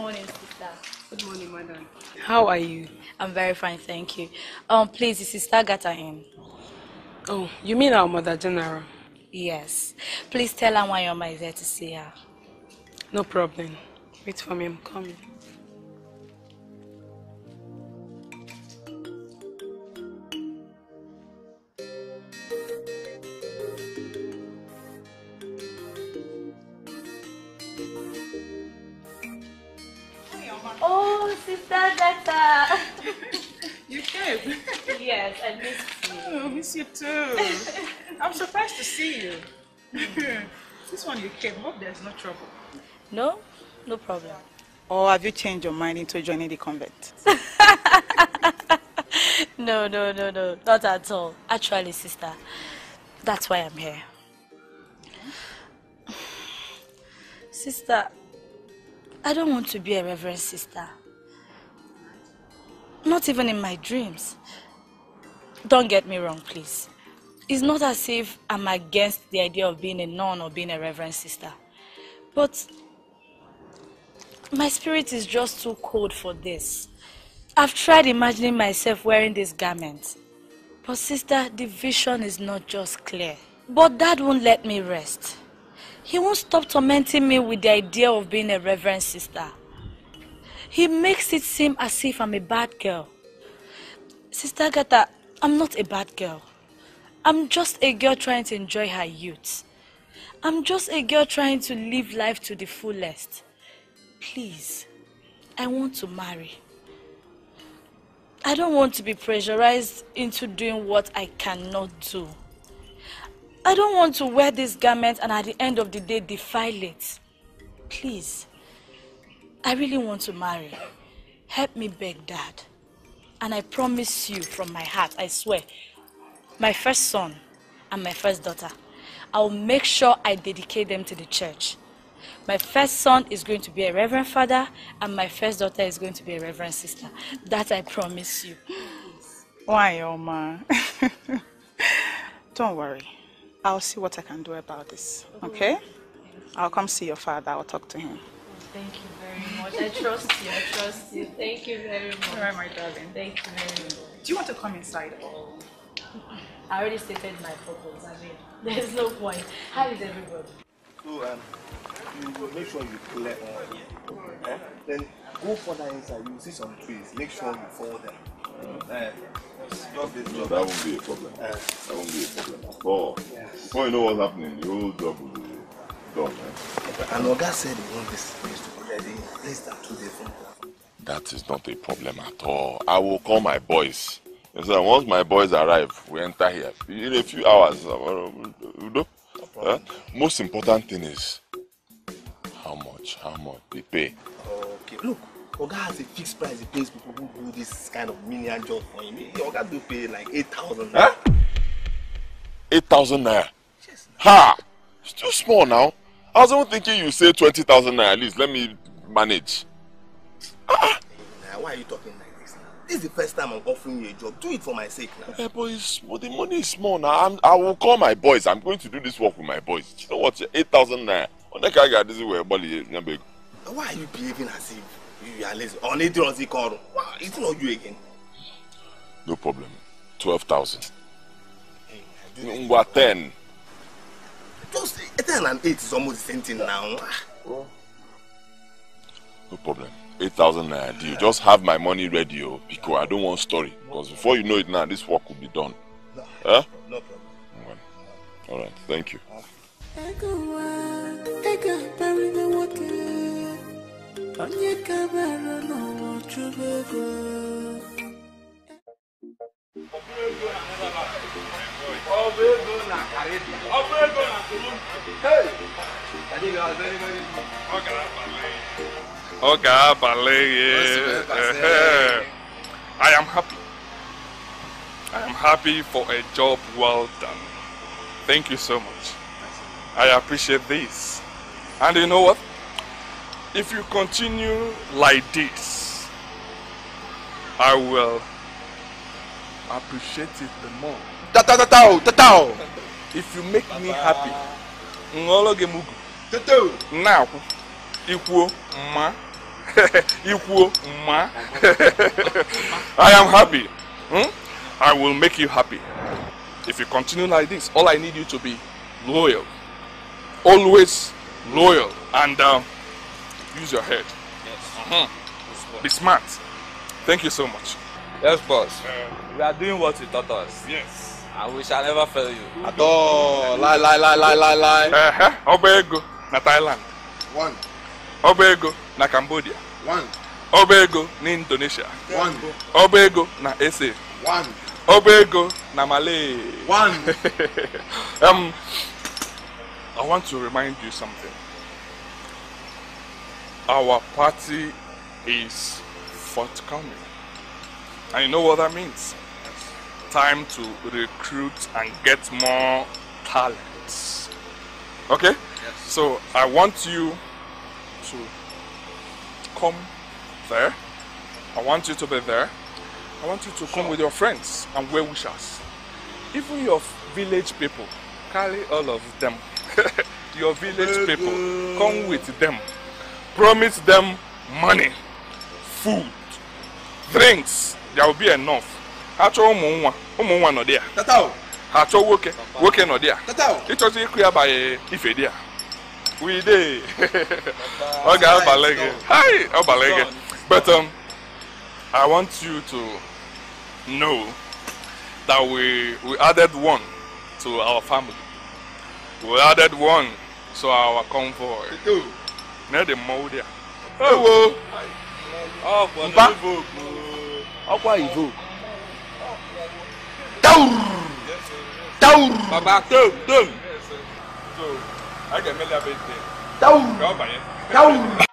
morning, sister. Good morning, madam. How are you? I'm very fine, thank you. Um, please, is Sister Agatha in? Oh, you mean our mother general? Yes. Please tell her why your mama is here to see her. No problem. Wait for me, I'm coming. Marta! *laughs* you came? Yes, I missed you. Oh, miss you too. I'm surprised to see you. *laughs* this one you came. Hope there's no trouble. No, no problem. Or have you changed your mind into joining the convent? *laughs* no, no, no, no, not at all. Actually, sister, that's why I'm here. *sighs* Sister, I don't want to be a reverend sister. Not even in my dreams. Don't get me wrong, please. It's not as if I'm against the idea of being a nun or being a reverend sister. But my spirit is just too cold for this. I've tried imagining myself wearing this garment. But sister, the vision is not just clear. But dad won't let me rest. He won't stop tormenting me with the idea of being a reverend sister. He makes it seem as if I'm a bad girl. Sister Gata, I'm not a bad girl. I'm just a girl trying to enjoy her youth. I'm just a girl trying to live life to the fullest. Please, I want to marry. I don't want to be pressurized into doing what I cannot do. I don't want to wear this garment and at the end of the day defile it. Please, I really want to marry. Help me beg dad. And I promise you from my heart, I swear, my first son and my first daughter, I'll make sure I dedicate them to the church. My first son is going to be a reverend father, and my first daughter is going to be a reverend sister. That I promise you. Why, Oma? *laughs* Don't worry. I'll see what I can do about this. Okay? I'll come see your father. I'll talk to him. Thank you very much. I trust you. I trust you. Thank you very much. All right, my darling. Thank you very much. Do you want to come inside? I already stated my purpose. I mean, *laughs* there's no point. How is everybody? So, um, you make sure you clear all. Eh? Then go further inside. You see some trees. Make sure you follow them. Just this No, that won't be a problem. Eh. That won't be a problem at all. Before you know what's happening, the whole job will be done, man. And Oga said he wants this place to be ready less than two days from now. That is not a problem at all. I will call my boys. And so once my boys arrive, we enter here. In a few hours, uh, uh, most important thing is how much, how much they pay. Okay, look, Oga has a fixed price he pays people who do this kind of menial job for him. Oga do pay like 8,000 Huh? 8,000 naira. Ha! It's too small now. I was even thinking you say 20,000 naira at least. Let me manage. Nah, why are you talking like this now? This is the first time I'm offering you a job. Do it for my sake now. Yeah, but, it's, but the money is small now. I'm, I will call my boys. I'm going to do this work with my boys. You know what? 8,000 naira. On that guy, this is where Bali Why are you behaving as if you are lazy? On it, on call. Wow, it's not you again. No problem. 12,000. Ngwa 10. Just 10 and 8 is almost the same thing now. No problem. 8,000 naira deal. Just have my money ready, oh, because I don't want story. Because before you know it now, this work will be done. Huh? Eh? No problem. All right. Thank you. Ọba ego na. I am happy. I am happy for a job well done. Thank you so much. I appreciate this. And you know what? If you continue like this, I will appreciate it the more. Tata tata tata. If you make me happy, ngolo gị mugu. Na-akwụ. Ikwuo mma. *laughs* Ikwuo mma. *laughs* I am happy. Hmm? I will make you happy. If you continue like this, all I need you to be loyal. Always loyal. And uh, use your head. Yes. Mhm. Be smart. Thank you so much. Yes, boss. we are doing what you taught us. Yes. And wish I never fail you. At all. Lie, lie, lie, lie, lie, lie. Uh-huh. Ọba ego na Thailand. One. Ọba ego na Cambodia. One. Ọba ego na Indonesia. One. Ọba ego na SA. One. Obaego Namale. One. *laughs* um, I want to remind you something. Our party is forthcoming. And you know what that means? Time to recruit and get more talents. Okay? So I want you to come there. I want you to be there. I want you to come with your friends and well wishers. Even your village people, carry all of them. *laughs* your village people, come with them. Promise them money, food, drinks. There will be enough. Ha chọọ ụmụ nwa, ụmụ nwa nọ dị ya. Ha chọọ nwoke, nwoke nọ dị ya. Ịchọzi ịkụ ya banye ife dị ya. We dey. Ọ ga-abalị gị. Hi, ọ balị gị. But um, I want you to know that we we added one to our family. We added one to our convoy. Now the mold there. Ewo. Mpa. Ọkwa Ivo tawur tawur. baba tew tew. tawur tawur.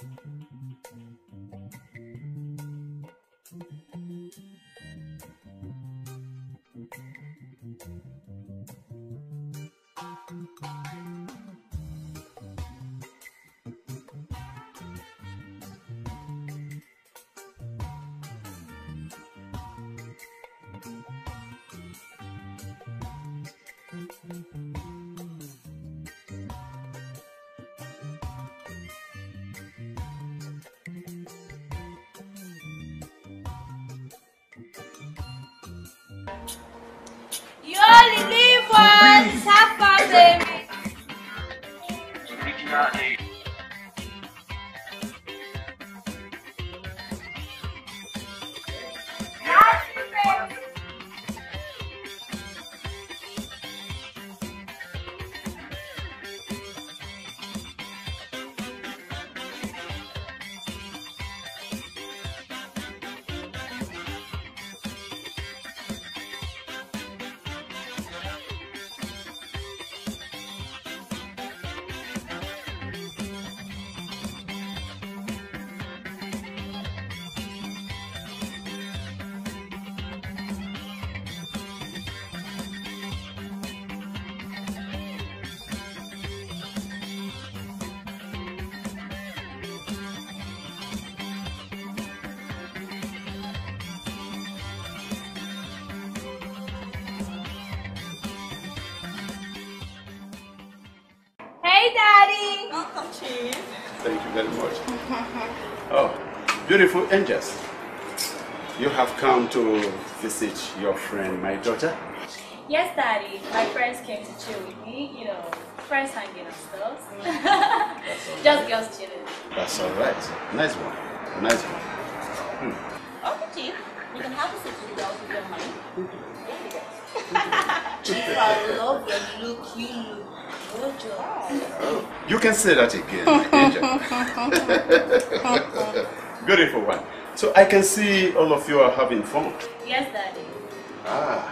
Taur. You have beautiful angels. You have come to visit your friend, my daughter? Yes, Daddy. My friends came to chill with me. You know, friends hanging and stuff. *laughs* Just girls chilling. That's all right. Nice one. Nice one. Hmm. Okay, Chief. You can have a seat with the girls if you don't. Chief, I love your look. You look gorgeous. You can say that again, my angel. *laughs* Beautiful one. So I can see all of you are having fun. Yes, Daddy. Ah.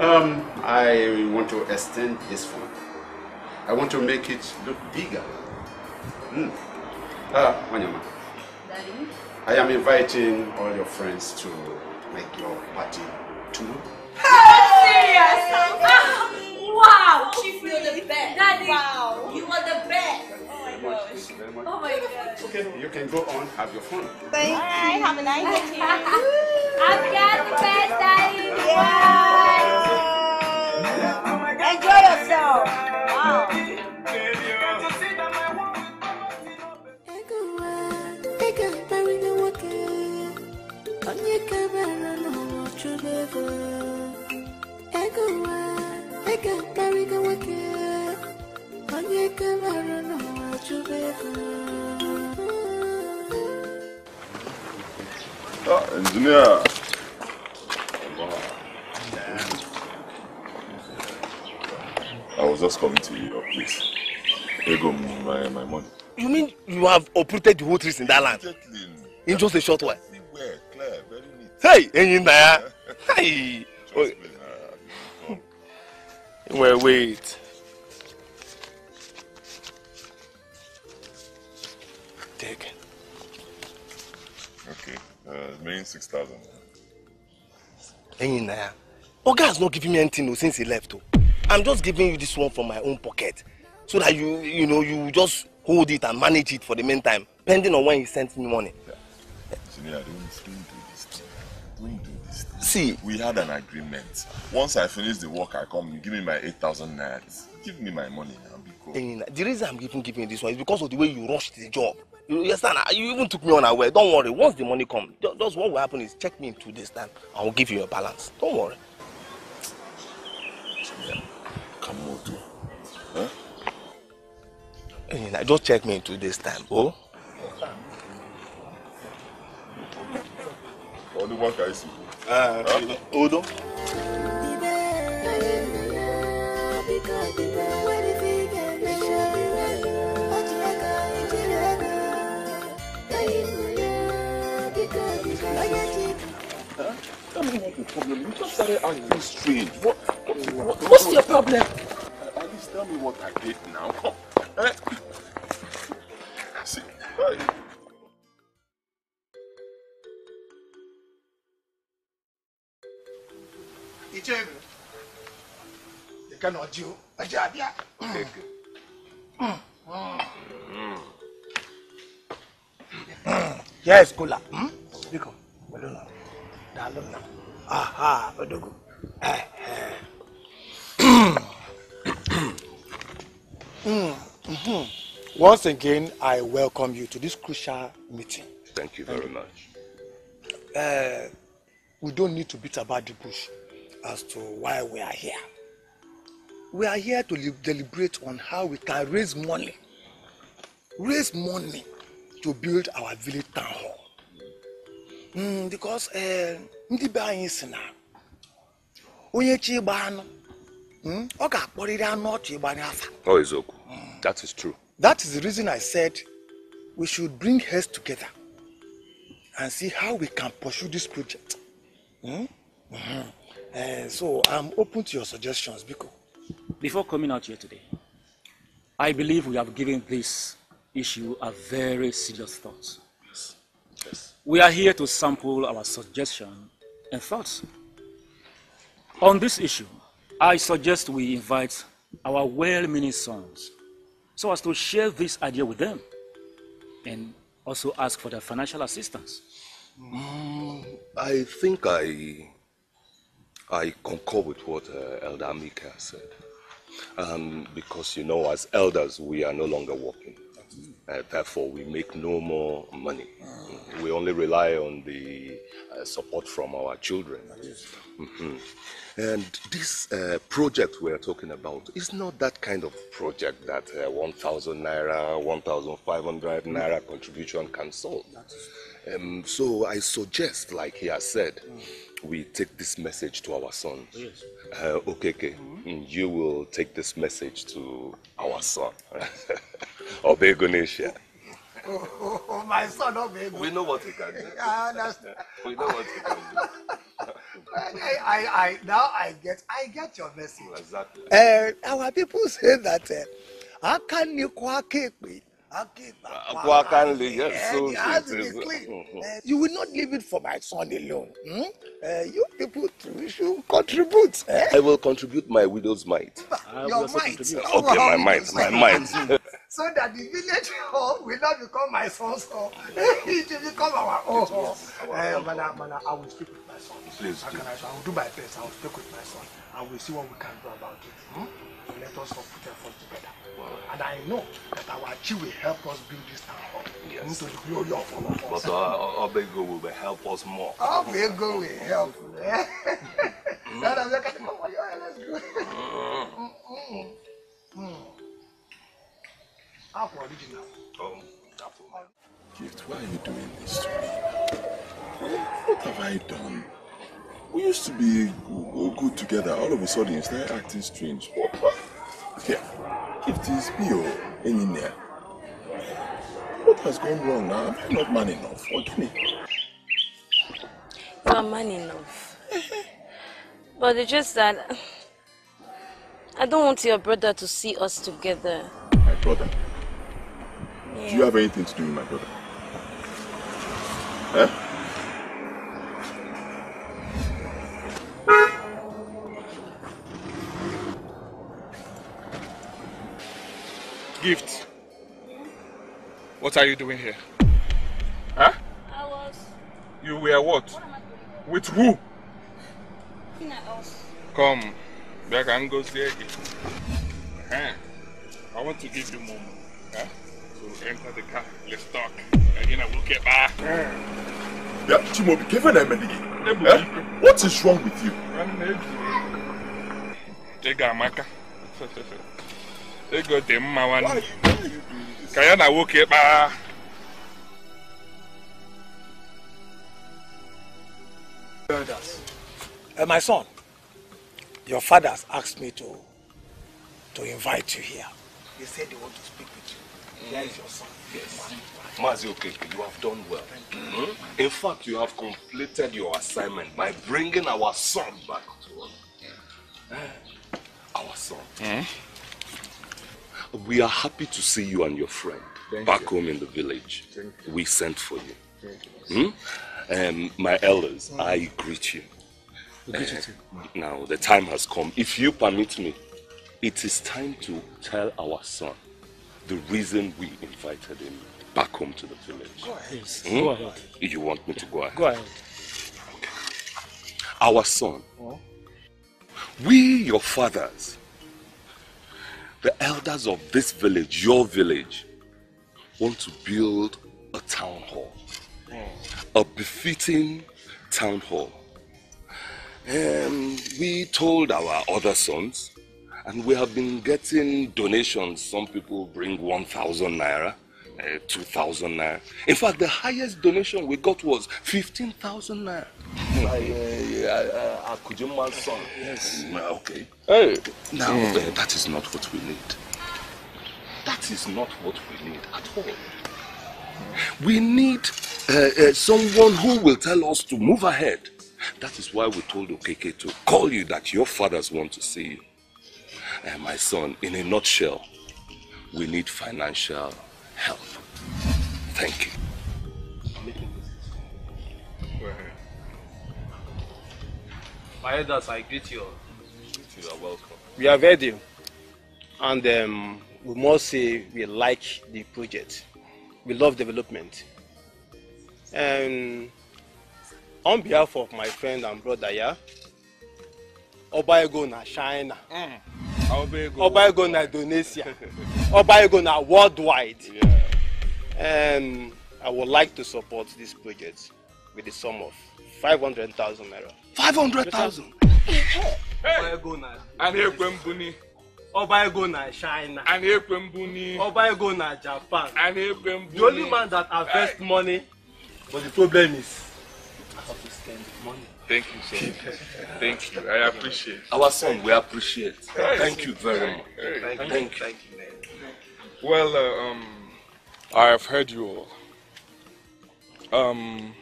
Um, I want to extend this one. I want to make it look bigger. Hmm. Ah, Wanyama, Daddy? I am inviting all your friends to make your party tomorrow. serious? Ah, wow! Chief, you're the best. Daddy, wow. you are the best. Oh my gosh. Oh my gosh. Okay, you can go on, have your fun. Thank you. Have a nice day. *laughs* I've got the best, Daddy. Bye. Enjoy yourself. Wow. onye kebere n'ụwa chụba ego ego nwa ego mkparịga nwoke onye kebere n'ụwa ego engineer. I was just coming to your place. Here go my, my money. You mean you have uprooted the whole trees in that land? In just a short while? Where? Clear, very neat. Hey, nna ya. *laughs* Hey. Just Well, wait. Take. Okay, uh, main 6,000. Enyi nna ya. Oga has not given me anything oh, since he left. Oh. I'm just giving you this one from my own pocket. So that you, you know, you just hold it and manage it for the meantime, pending on when he sends me money. Engineer, don't, don't do this thing. Don't do this thing. See. We had an agreement. Once I finish the work, I come, you give me my 8,000 naira. Give me my money and be cool. Enyi nna, the reason I'm even giving you this one is because of the way you rushed the job. You understand? You even took me unaware. Don't worry. Once the money comes, just what will happen is check me in two days' time. I will give you a balance. Don't worry. Kamoto. Huh? Nna, just check me in two days' time. Oh? All the work I see. Uh, Huh? Odo. Tell me what's the problem. You just started acting strange. What, what, what, What's your problem? At least tell me what I did now. Come. See, hey. Ichebe. Ị ka na ọjị o, ọjị abịa. Yes, Kola. Hmm? Biko, welu na. Daalụ na. Aha, odogo. Eh, eh. *clears throat* Once again, I welcome you to this crucial meeting. Thank you very much. Uh, we don't need to beat about the bush as to why we are here. We are here to li- deliberate on how we can raise money, raise money to build our village town hall. Mm, because uh, ndị be anyị si na onye chi ịgba anụ mm, ọ ga-akpọrịrị anụ ọchị ịgba n'afa. Oh, Izoku, that is true. That is the reason I said we should bring heads together and see how we can pursue this project. Hmm? Mhm. Eh, so I'm open to your suggestions, Biko. Before coming out here today, I believe we have given this issue a very serious thought. We are here to sample our suggestion and thoughts. On this issue, I suggest we invite our well-meaning sons so as to share this idea with them and also ask for their financial assistance. Mm, I think I I concur with what uh, Elder Mika said. Um, because, you know, as elders, we are no longer working. Uh, therefore, we make no more money. We only rely on the uh, support from our children. Mhm. And this uh, project we're talking about is not that kind of project that uh, 1,000 naira, 1,500 naira contribution can solve. Um, so I suggest, like he has said, we take this message to our son. Yes. Uh, Okeke, you will take this message to our son. *laughs* Obegonesha. Oh, oh, *laughs* oh, my son, oh, baby. We know what he can do. *laughs* I understand. We know what he can do. I, I, I, now I get, I get your message. Exactly. Uh, our people say that, uh, akani kwa kekpe, Akwa Akanle, yes, so it is. you will not leave it for my son alone. Hmm? Uh, you people too should contribute. Eh? I will contribute my widow's mite. Your might. Okay, my might, my might. so that the village hall will not become my son's hall. *laughs* it will become our own hall. Uh, Mana, Mana, I will speak with my son. Please do. can I, I will do my best. I will speak with my son. I will see what we can do about it. Hmm? Let us all put effort together. And I know that our chi will help us build this town hall Yes. into the glory of all of us. But uh, Obego will help us more. Oh, we go will help. You. Let's go. Mm, mm, mm. Apple original. Oh, Gift, why are you doing this to me? What have I done? We used to be g- good together. All of a sudden, you start acting strange. What? what? Here, Gift is me or in there. What has gone wrong now? Am I not man enough? Forgive me. You are man enough. *laughs* but it's just that I don't want your brother to see us together. My brother. Do you have anything to do with my brother? Huh? Gift. What are you doing here? Huh? I was You were what? With who? in house. Come. Back and go see again. Uh-huh. I want to give you moment. Huh? So enter the car. Let's talk. Again, I will get back. Yeah, Chimo, be careful now, man. What is wrong with you? Ego amaka. Ego dị mma nwanne. Ka ya na nwoke kpaa. Uh, my son, your fathers asked me to to invite you here. They said they want to speak with you. Here is your son. Yes. Mazi Okeke, you have done well. Hmm? In fact, you have completed your assignment by bringing our son back to us. Eh, Our son. We are happy to see you and your friend Thank back you. home in the village. We sent for you. You. Hmm? Um, my elders, Mm. I greet you. We greet you Eh, too. Now, the time has come. If you permit me, it is time to tell our son the reason we invited him back home to the village. Go ahead. Hmm? Go ahead. You want me to go ahead? Go ahead. Our son, we, your fathers, the elders of this village, your village, want to build a town hall, a befitting town hall. And we told our other sons, and we have been getting donations. Some people bring 1,000 naira, uh, 2,000 naira. In fact, the highest donation we got was 15,000 naira. By uh, uh, uh, Akujima's son. Yes. Okay. Hey. Now, uh, that is not what we need. That is not what we need at all. We need uh, uh, someone who will tell us to move ahead. That is why we told Okeke to call you that your fathers want to see you. Uh, my son, in a nutshell, we need financial help. Thank you. My elders, I greet you. You are welcome. We have heard you, and um, we must say we like the project. We love development. And on behalf of my friend and brother, yeah, Obaego na China, Obaego. Obaego na Indonesia. Obaego now worldwide. And I would like to support this project with the sum of 500,000 naira. 500,000? Obaego na. A na-ekwe mbụ ni. Obaego na China. A na-ekwe mbụ ni. Obaego na Japan. A na-ekwe mbụ The only man that invest money, but the problem is, have to spend money. Thank you so much. Thank you. I appreciate. Our son, we appreciate. Thank you very much. Thank you. Thank you. Thank you. Well, uh, um, I have heard you all. Um,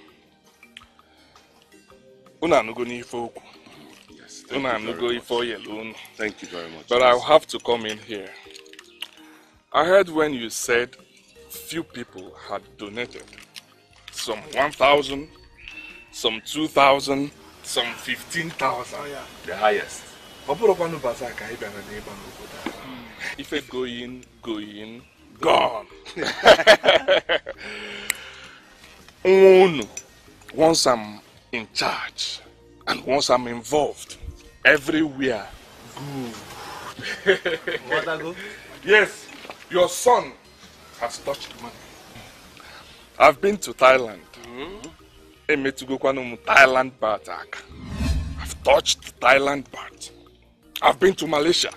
unu anụgo n'ife okwu. Unu anụgo ife oyelu unu. Thank you very much. But I'll have to come in here. I heard when you said few people had donated. Some 1,000, some 2,000, some 15,000. Yeah, The highest. ọ bụrụkwanụ baza ka anyị bịara n'ịgba n'obodo a. Hmm. Ife going going gone. *laughs* once i'm in charge and once i'm involved everywhere good. *laughs* Yes your son has touched money. I've been to thailand hmm. Emetugokwanụ m thailand bat aka i've touched thailand bat I've been to Malaysia.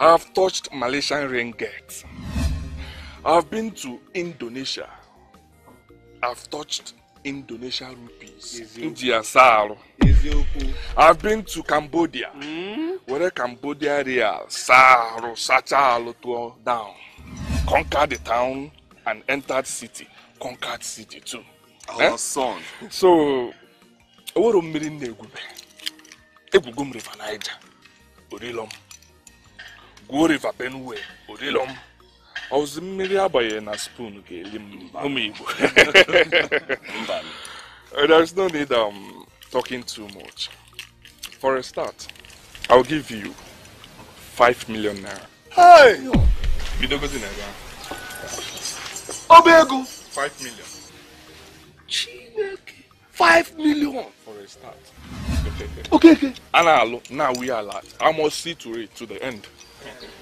I've touched Malaysian ringgit. I've been to Indonesia. I've touched Indonesian rupees. India Saro. I've been to Cambodia. Where Cambodia real Saro Sachalo to down. Conquered the town and entered city. Conquered city too. Our son. So, owero mmiri m na-egwube egwugo m river Niger orilo m gwuo river Benue orilo m ọzi mmiri agbanyeghị na spoon ga-eli m ụmụ Igbo *laughs* Uh, There's no need um talking too much. For a start, I'll give you five million naira. Hey! Bidogozi naira. Obaego! Five million. Chineke. Five million. For a start. Okay, okay. Analo, now we are like, I must see to it to the end.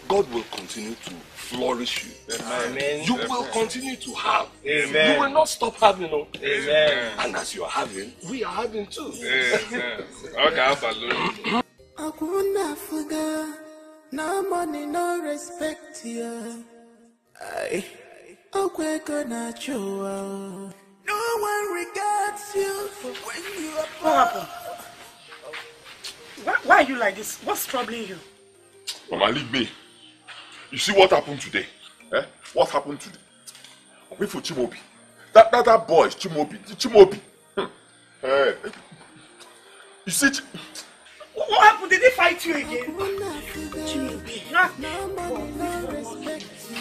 God will continue to flourish you. Amen. You will continue to have. Amen. You will not stop having. oh. Amen. And as you are having, we are having too. Okay, I'll balloon. Akuna fuga, no money, no respect ya. Aye. Okweko na chua. No one regards you when you are What happened? Why, why are you like this? What's troubling you? Mama, leave me. You see what happened today? Eh? What happened today? We for Chimobi. That, that, that boy is Chimobi. Chimobi. Hmm. Eh, you see, Ch- What, what happened? Did they fight you again? No money, no respect ya.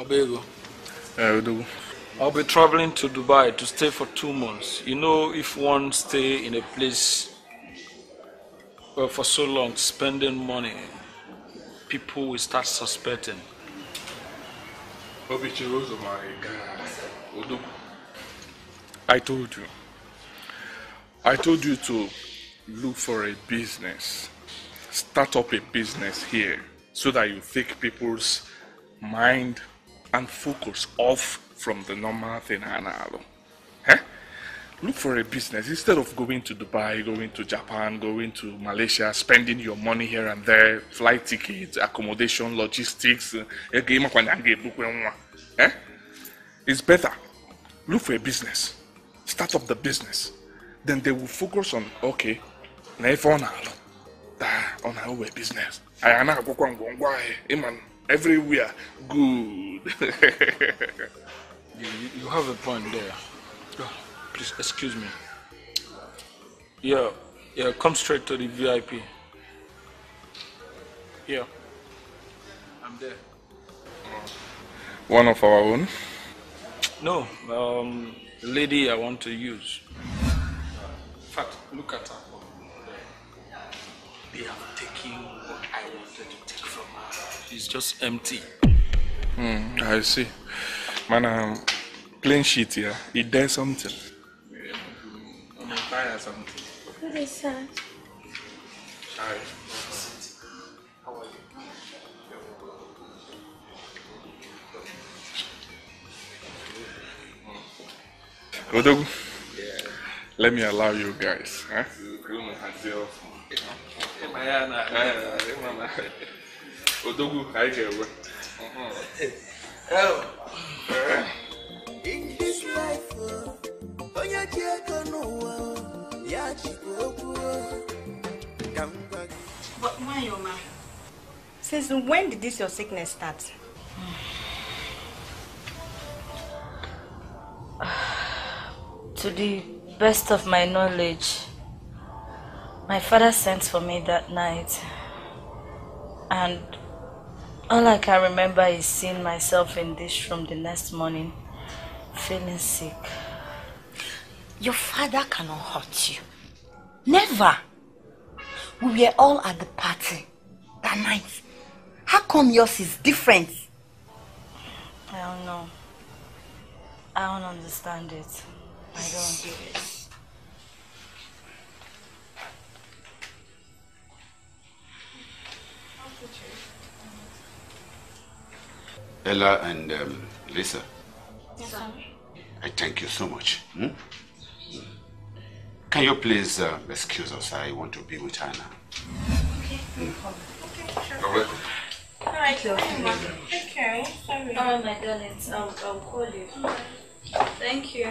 Aye. Okweko na chua. Uh, I'll be traveling to Dubai to stay for two months. You know, if one stay in a place well, for so long, spending money, people will start suspecting. Obichirozo, my guy. Odogwu. I told you. I told you to look for a business. Start up a business here so that you take people's mind and focus off from the normal thing. Eh? Look for a business instead of going to Dubai, going to Japan, going to Malaysia, spending your money here and there, flight tickets, accommodation, logistics. eh? Eh? It's better. Look for a business. Start up the business. Then they will focus on, okay, na ọ na-alụ. Business. Anyị na-agwụkwa ngwongwo anyị, ịma everywhere good. *laughs* You, you have a point there. Oh, please excuse me. Yeah, yeah, come straight to the VIP. Yeah, I'm there. One of our own. No, um, lady I want to use. In fact, look at her. They have taken what I wanted to take from her. She's just empty. Hmm, I see. Man, um, plain sheet here. It does something. I'm gonna buy something. What is that? Hi. How are you? Odogwu, let me allow you guys. Huh? Odogwu, I get what. In this life, oh, onye ji ego n'ụwa, oh, ya jikwa okwu. Ka m gwa gị. But Mayoma, since when did this your sickness start? *sighs* To the best of my knowledge, my father sent for me that night. And all I can remember is seeing myself in this room the next morning, feeling sick. Your father cannot hurt you. Never. We were all at the party that night. How come yours is different? I don't know. I don't understand it. I don't. Ella and um, Lisa, Yes, sir. I thank you so much. Hmm? Can you please uh, excuse us? I want to be with her now. Okay, no problem. You're welcome. All right, love. Okay, sorry. All right, my darlings. I'll, I'll call you. Thank you.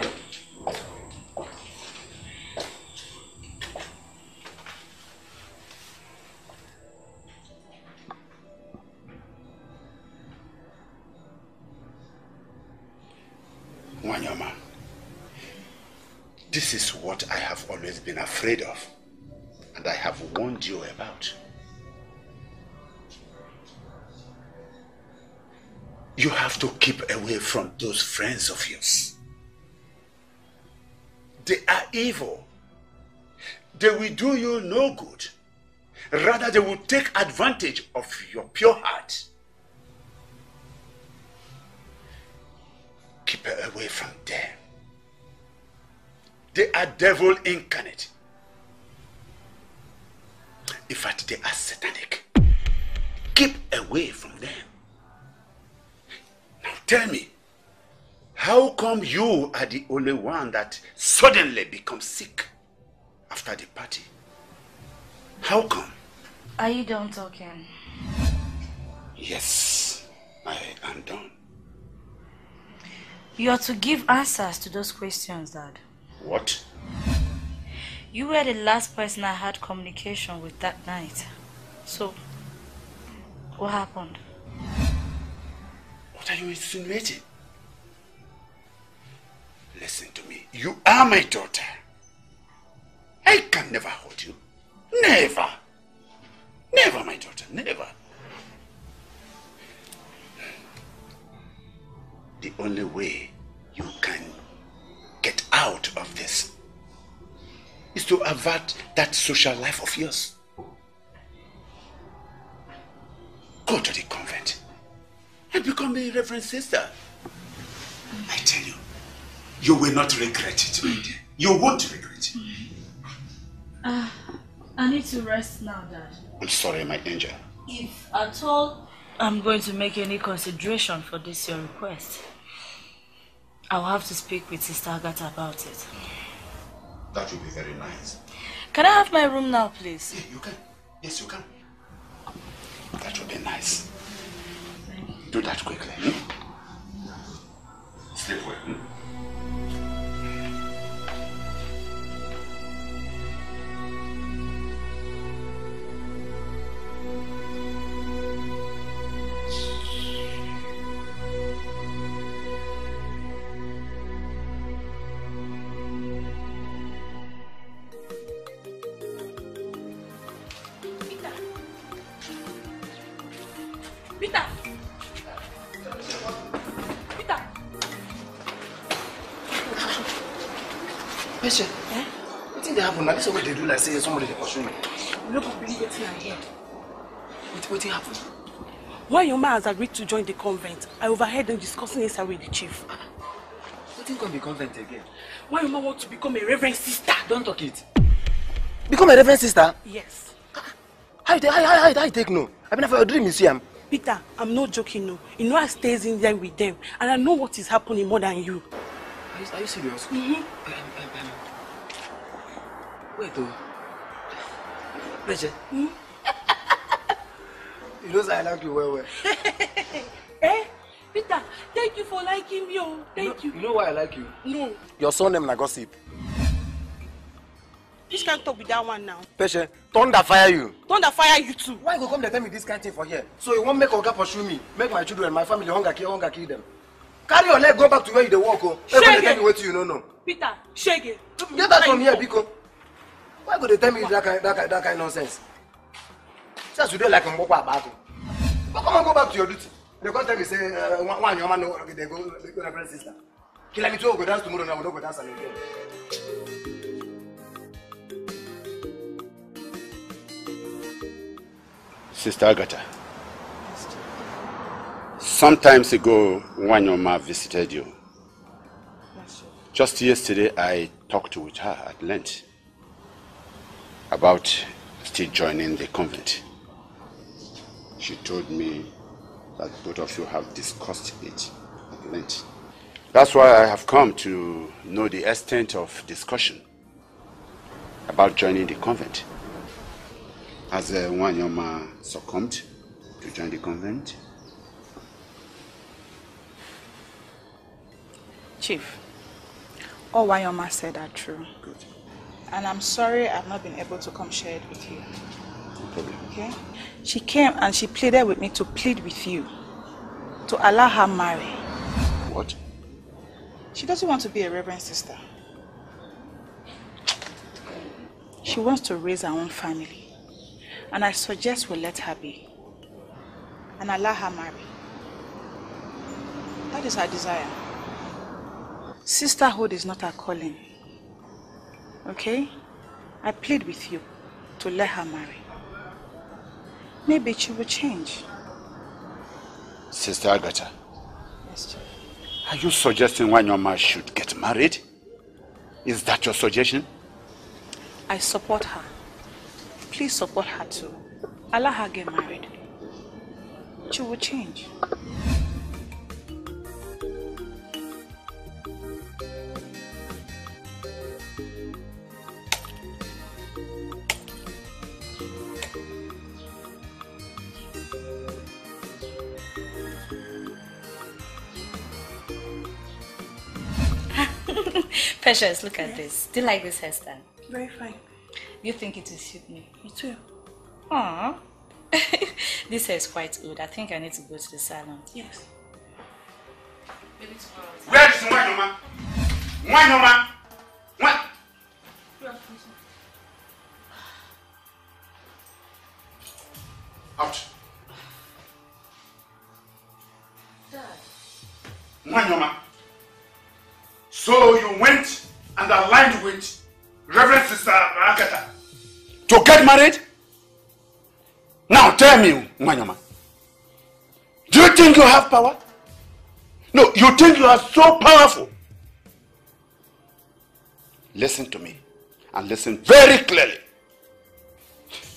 Wanyoma, this is what I have always been afraid of, and I have warned you about. You have to keep away from those friends of yours. They are evil. They will do you no good. Rather, they will take advantage of your pure heart. Keep her away from them. They are devil incarnate. In fact, they are satanic. Keep away from them. Now tell me, how come you are the only one that suddenly becomes sick after the party? How come? Are you done talking? Yes, I am done. You are to give answers to those questions, Dad. What? You were the last person I had communication with that night. So, what happened? What are you insinuating? Listen to me. You are my daughter. I can never hold you. Never. Never, my daughter. Never. The only way you can get out of this is to avert that social life of yours. Go to the convent and become a reverend sister. I tell you, you will not regret it, my dear. You won't regret it. Uh, I need to rest now, Dad. I'm sorry, my angel. If at all I'm going to make any consideration for this your request, I'll have to speak with Sister Agatha about it. That would be very nice. Can I have my room now, please? you can. Yes, you can. That would be nice. Do that quickly. hmm? Sleep well. hmm? This like say somebody dey pursue me. You no go believe wetin I hear. Wetin happen? When your man has agreed to join the convent, I overheard them discussing inside with the chief. Wetin come be convent again? When your man wants to become a reverend sister. Don't talk it. Become a reverend sister? Yes. How you how, how, how you take no? I mean, for your dream you see am. Peter, I'm not joking, no. You know I stays in there with them, and I know what is happening more than you. Are you, are you serious? Mm-hmm. Um, wait oh. Pesha. Hmm? *laughs* you know I like you well well. *laughs* Eh? Peter, thank you for liking me, oh. Thank you. You know why I like you? No, Your son name na gossip. this can't talk with that one now. Pesha, thunder fire you. Thunder fire you too. Why you go come dey tell me this kind thing for here? So you wan make oga pursue me, make my children, my family hunger kill hunger kill them. Carry your leg go back to where you dey work oh. Everybody tell me wetin you no know. Peter, shege. Get that from here biko. Why go dey tell me that kind that kind that kind nonsense? See as you dey like mbokwa agbako. But come on go back to your duty. They come tell me say uh, nwanyi ọma no dey go dey go reverend sister. Kilamito go dance tomorrow now we no go dance am again. Sister Agatha. Sometimes ago, Wanyoma visited you. Just yesterday, I talked with her at length about still joining the convent. She told me that both of you have discussed it at length. That's why I have come to know the extent of discussion about joining the convent. Has uh, Wanyoma succumbed to join the convent? Chief, all Wanyoma said are true. And I'm sorry I've not been able to come share it with you. No problem. Okay? She came and she pleaded with me to plead with you to allow her marry. What? She doesn't want to be a reverend sister. She wants to raise her own family. And I suggest we let her be. And allow her marry. That is her desire. Sisterhood is not her calling. Okay? I plead with you to let her marry. Maybe she will change. Sister Agatha, Yes, Chief. are you suggesting Wanyoma should get married? Is that your suggestion? I support her. Please support her too. Allow her get married. She will change. Precious, look at this. Do you like this hairstyle? Very fine. You think it will suit me? Me too. Aww. *laughs* this hair is quite old. I think I need to go to the salon. Yes. Maybe tomorrow. Where is Wanyoma? Wanyoma! What? Out. Wanyoma. So Sister Agatha to get married? Now tell me, Wanyoma. Do you think you have power? No, you think you are so powerful. Listen to me and listen very clearly.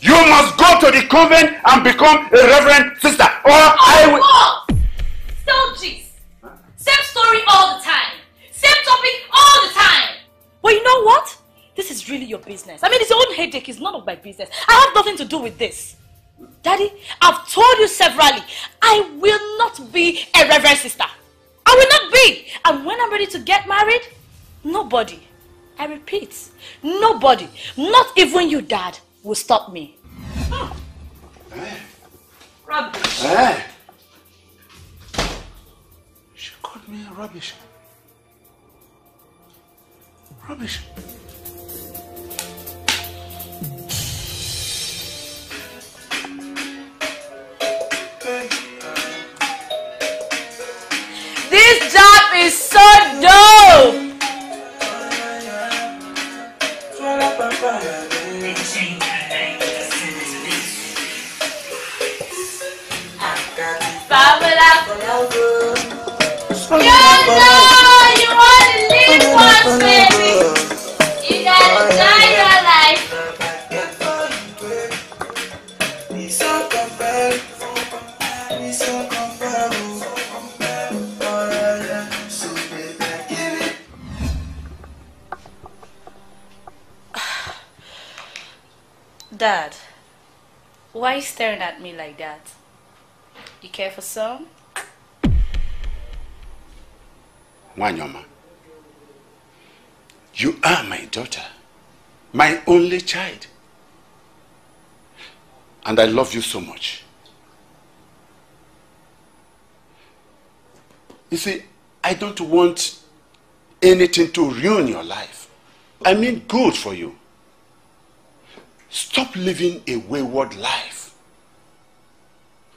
You must go to the convent and become a reverend sister, or I will. Oh, Still G's. Same story all the time. Same topic all the time. But you know what? This is really your business. I mean, it's your own headache. It's none of my business. I have nothing to do with this. Daddy, I've told you severally, I will not be a reverend sister. I will not be. And when I'm ready to get married, nobody, I repeat, nobody, not even you, Dad, will stop me. Rubbish. Eh? She called me rubbish. Rubbish. So dope. You know you Dad, why you staring at me like that? You care for some? Wanyoma, you are my daughter, my only child. And I love you so much. You see, I don't want anything to ruin your life. I mean good for you. Stop living a wayward life.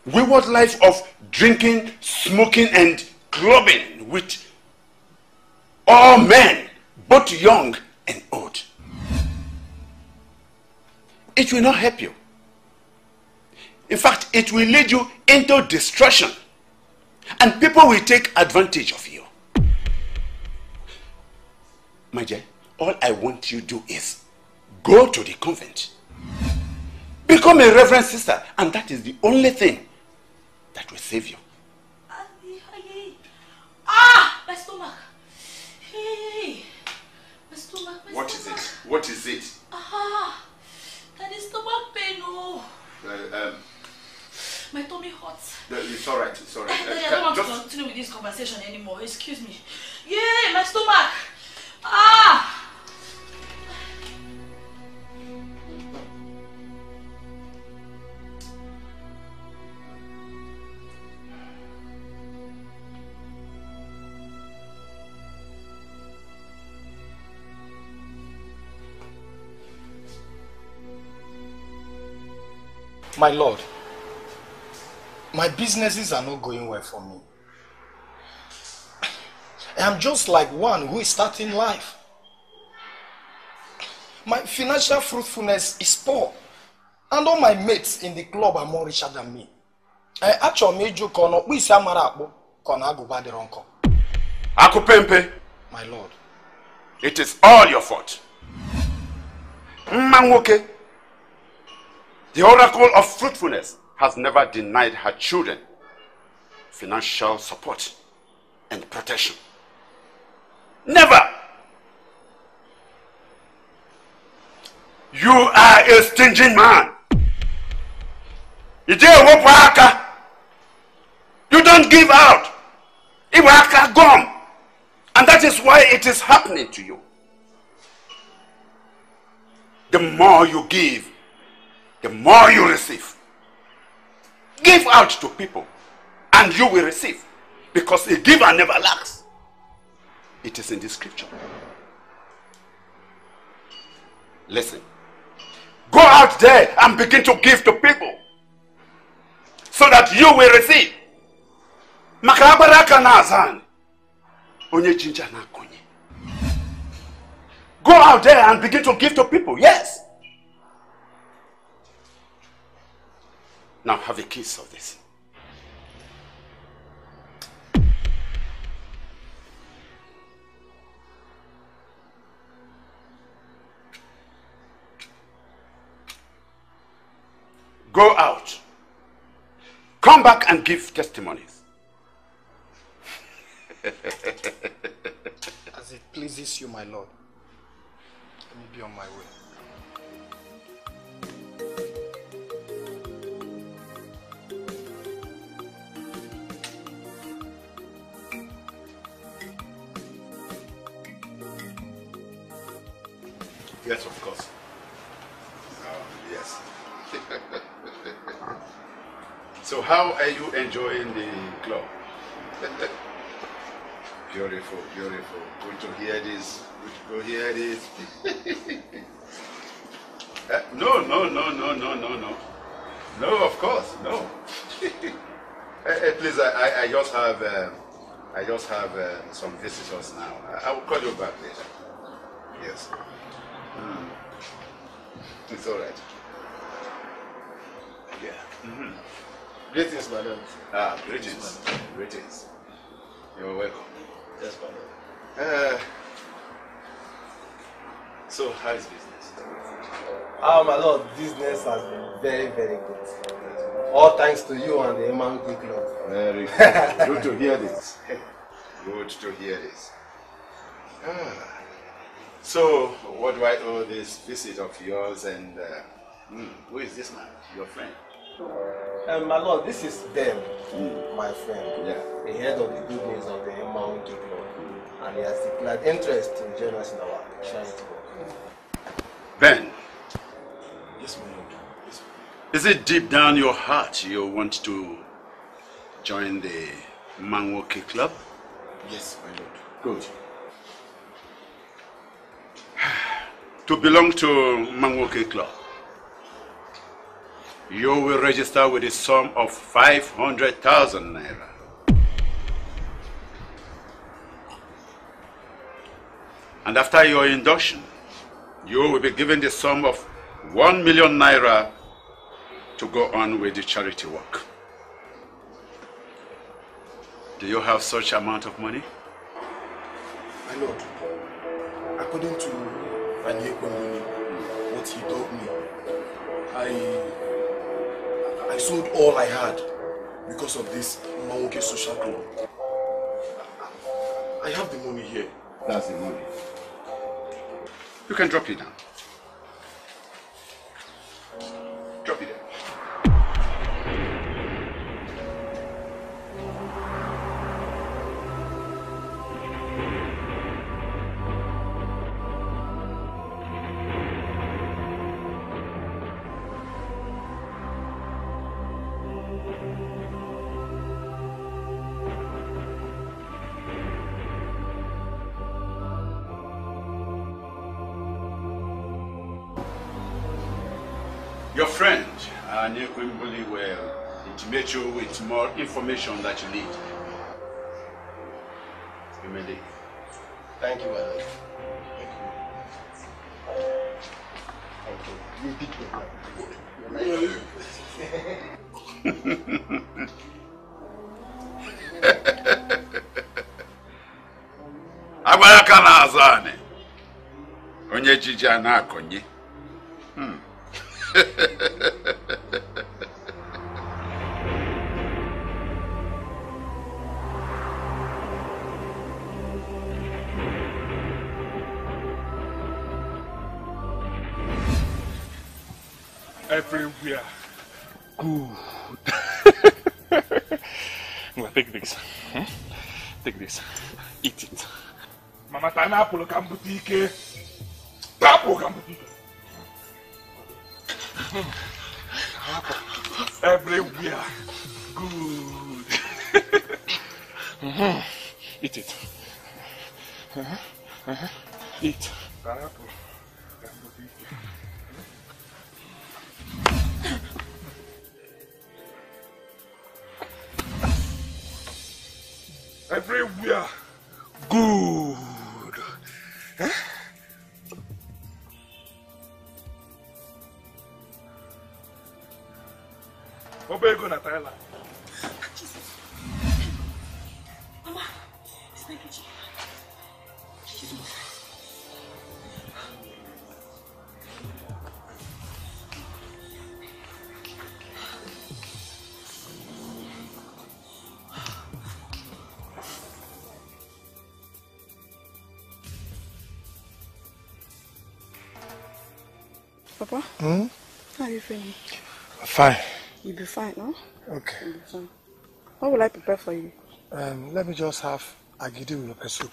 Wayward life of drinking, smoking, and clubbing with all men, both young and old. It will not help you. In fact, it will lead you into destruction. And people will take advantage of you. My dear, all I want you to do is go to the convent. Become a reverend sister, and that is the only thing that will save you. Ah, my stomach. Hey, my stomach. My what stomach. is it? What is it? Ah, that is stomach pain. Oh. Uh, um. My tummy hurts. It's alright, it's alright. Uh, *laughs* I don't uh, want just... to continue with this conversation anymore. Excuse me. Yeah, my stomach. Ah! My lord, my businesses are not going well for me. I am just like one who is starting life. My financial fruitfulness is poor, and all my mates in the club are more richer than me. Achọrọ m ịjụ ka ọ na ọkpụ isi amara akpụ ka ọ na agụba dịrọ nkọ. Akupempe, My lord, it is all your fault. Mmanwoke, the oracle of fruitfulness, has never denied her children financial support and protection. Never. You are a stingy man. You don't give out. And that is why it is happening to you. The more you give, the more you receive. Give out to people, and you will receive. Because a giver never lacks. It is in the scripture. Listen. Go out there and begin to give to people so that you will receive. Maka agbara aka na-aza anyị, onye jinja na-akụnye. Go out there and begin to give to people. Yes. Now have a kiss of this. Go out. Come back and give testimonies. as it pleases you, my lord. Let me be on my way. Yes, of course. Um, yes. *laughs* so, how are you enjoying the club? *laughs* beautiful, beautiful. Good to hear this. Good to hear this. *laughs* Uh, no, no, no, no, no, no, no. No, of course, no. Eh, eh, please, I, I, I just have, um, I just have uh, some visitors now. I, I will call you back later. Yes. Mm. It's all right. Yeah. hmm Greetings, my lord. Ah, greetings. Greetings. You're welcome. Yes, my lord. Uh, so, how is business? Ah, my lord, business has been very, very good. All thanks to you and the Emanki Club. Very good. Good to hear this. *laughs* Good to hear this. Ah. So, what do I owe this visit of yours and uh, hmm, who is this man? Your friend? Um, my lord, this is them, my friend, Yeah. the head of the good news of the Emanki Club. And he has declared interest in joining us in our charity work. Ben, Yes, my lord. Yes, is it deep down your heart you want to join the Mmanwoke Club? yes, my lord. Good. To belong to Mmanwoke Club, you will register with a sum of 500,000 naira. And after your induction, you will be given the sum of 1 million naira to go on with the charity work. Do you have such amount of money? My lord, according to Kondoni, what he told me, I I sold all I had because of this Mmanwoke social club. I have the money here. That's the money. You can drop it down. Drop it down. Intimate you with more information that you need. You may leave. Thank you, Alex. Thank you. Thank you. You did your job. *laughs* agbara aka n'azụ anị onye jiji a na-akọnye Hmm. *laughs* Everywhere. Good. Well, take this. Hmm? Take this. Eat it. Mama pineapple ka m bute ike. Apple ka m bute ike. Everywhere. Good. Mhm. Eat it. Uh-huh. Uh-huh. Eat. Pineapple Everywhere. Good. Huh? Ọba ego na Thailand. Mama, it's my kitchen. Hmm? how are you feeling? Fine. You'll be fine, no? Okay. You'll be fine. What will I prepare for you? Um, let me just have agidi with pepper soup.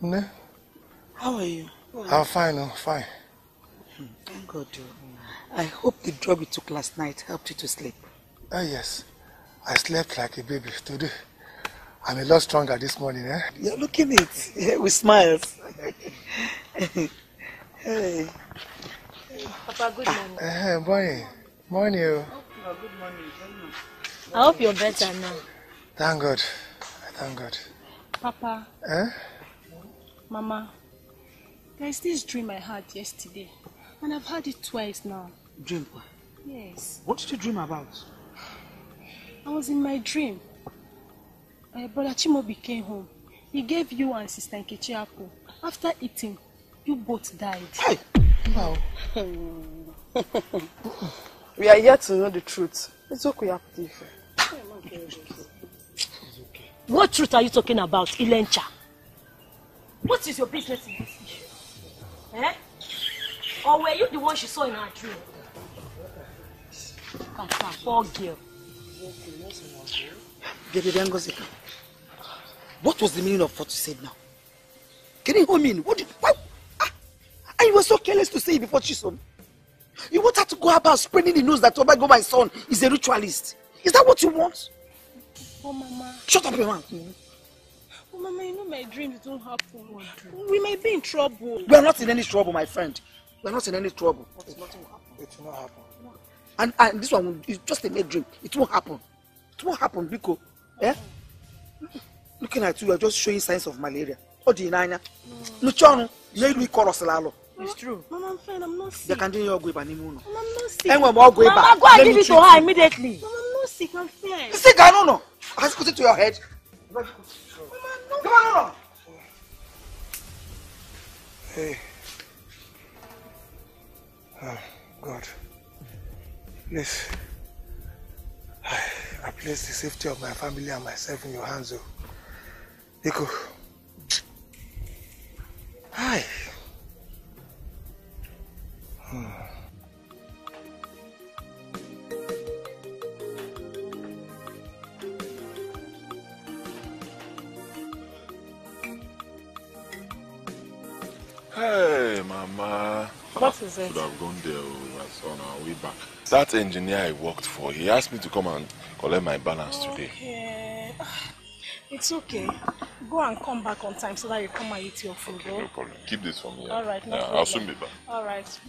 Ne? How are you? I'm fine, oh, fine. Thank God. I hope the drug you took last night helped you to sleep. Ah, yes. I slept like a baby today. I'm a lot stronger this morning, eh? You're looking it with smiles. *laughs* hey. Papa, good morning. Eh, morning. Morning, oh. Oh, good morning. I hope you're better now. Thank God. Thank God. Papa, Eh? Mama, there's this dream I had yesterday, and I've had it twice now. Dream. Yes. What did you dream about? I was in my dream. Uh, Brother Chimobi came home. He gave you and Sister Nkechi apple. After eating, you both died. Hey! Wow. *laughs* we are here to know the truth. It's okay, Aputife. What truth are you talking about, Ilencha? What is your business in this issue? Eh? Or were you the one she saw in her dream? Papa, poor girl. Gedede Ngozika. What was the meaning of what you said now? Can you mean? What did, why? Ah, and you were so careless to say it before Chisom. You want her to go about spreading the news that Obago, my son, is a ritualist. Is that what you want? Oh, Mama. Shut up your mouth. Oh, Mama, you know my dreams don't happen. We may be in trouble. We are not in any trouble, my friend. We are not in any trouble. It will not happen. And, and this one will- is just a mere dream. It won't happen. It won't happen, Biko. Eh? Looking at you, you are just showing signs of malaria. Ọ dị n'anya. Nuchọnụ, ihe ilu ike ọrọsịla alụ. It's true. Mama, I'm fine. I'm not Bịa sick. ka ndị nye ọgwụ ịba n'ime ụlọ. Mama, I'm not sick. Enwe m ọgwụ ịba. Mama, go and give it to her immediately. Mama, I'm not sick. I'm fine. Sick, I don't know. Has it put it to your head? Come on, no, no. Hey. Oh, God. Please. I, I place the safety of my family and myself in your hands, oh. Biko. Hi. Hmm. Hey, Mama. What is it? Should have gone there I saw on our way back. That engineer I worked for, he asked me to come and collect my balance today. It's okay. Go and come back on time so that you come and eat your food. Okay, no problem. Keep this for me. yeah? All right, no Yeah, problem. I'll soon be back. All right.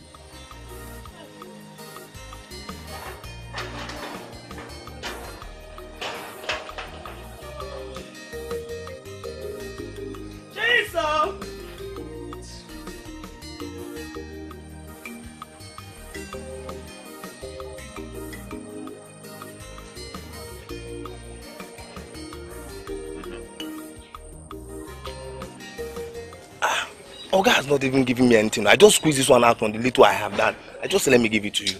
Oga has not even given me anything. I just squeeze this one out from the little I have done. I just let me give it to you.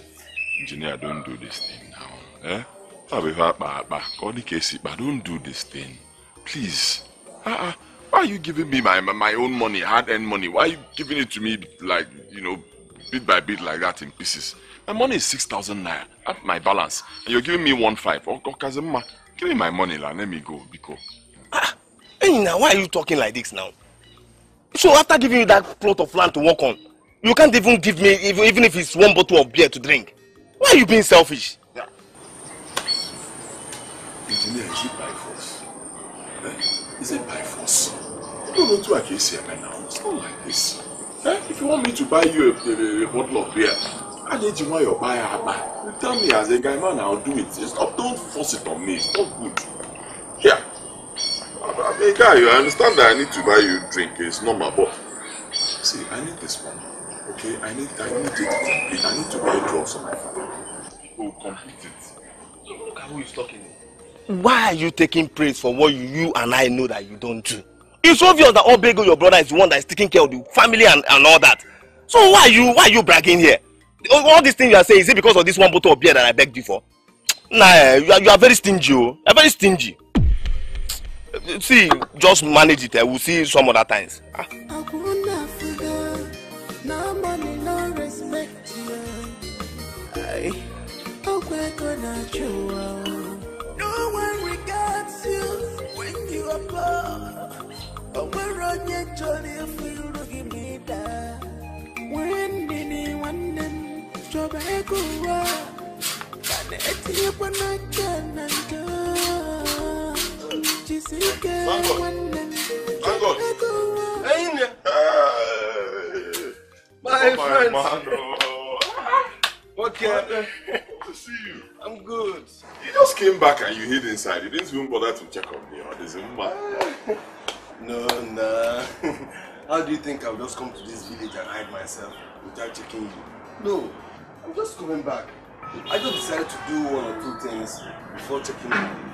Engineer, don't do this thing now. Eh? Sabi fa pa pa. Kodi kesi pa. Don't do this thing. Please. Uh-uh. Why are you giving me my my own money, hard-earned money? Why are you giving it to me like, you know, bit by bit like that in pieces? My money is 6,000 naira. That's my balance. And you're giving me one five. Oh, Kazema, give me my money, la. Let me go, Biko. Ah, hey, now why are you talking like this now? So after giving you that plot of land to work on, you can't even give me even, if it's one bottle of beer to drink. Why are you being selfish? Engineer, is it by force? Eh? Is it by force? You don't know to Acacia by now. It's not like this. Eh? If you want me to buy you a, a, a bottle of beer, I need you want your buy a buy. You tell me as a guy man, I'll do it. Not, don't force it on me. It's not good. Here. I mean, guy, you understand that I need to buy you a drink. It's normal, but see, I need this money. Okay, I need, I need it complete. I need to buy drugs on my father. We'll complete it. Look at who is talking. Why are you taking praise for what you, you and I know that you don't do? It's obvious that Obego, your brother, is the one that is taking care of the family and, and all that. So why are you why are you bragging here? All these things you are saying, is it because of this one bottle of beer that I begged you for? Nah, you are, you are very stingy, oh. You are very stingy. See, just manage it. I will see you some other times. Ah. Hakuna fuga, no money, no respect. yeah. Aye. Okweko na chua. No one regards you when you are poor. But we're on your journey if you look at me da. When did he want them? Job I go Kana eti kwa na kana njo. Jisike wanden. Thank Oh, my friend. you. I'm good. You just came back and you hid inside. You didn't even bother to check on me. Or there's a man. No, nah. How do you think I'll just come to this village and hide myself without checking you? No, I'm just coming back. I just decided to do one or two things before checking you.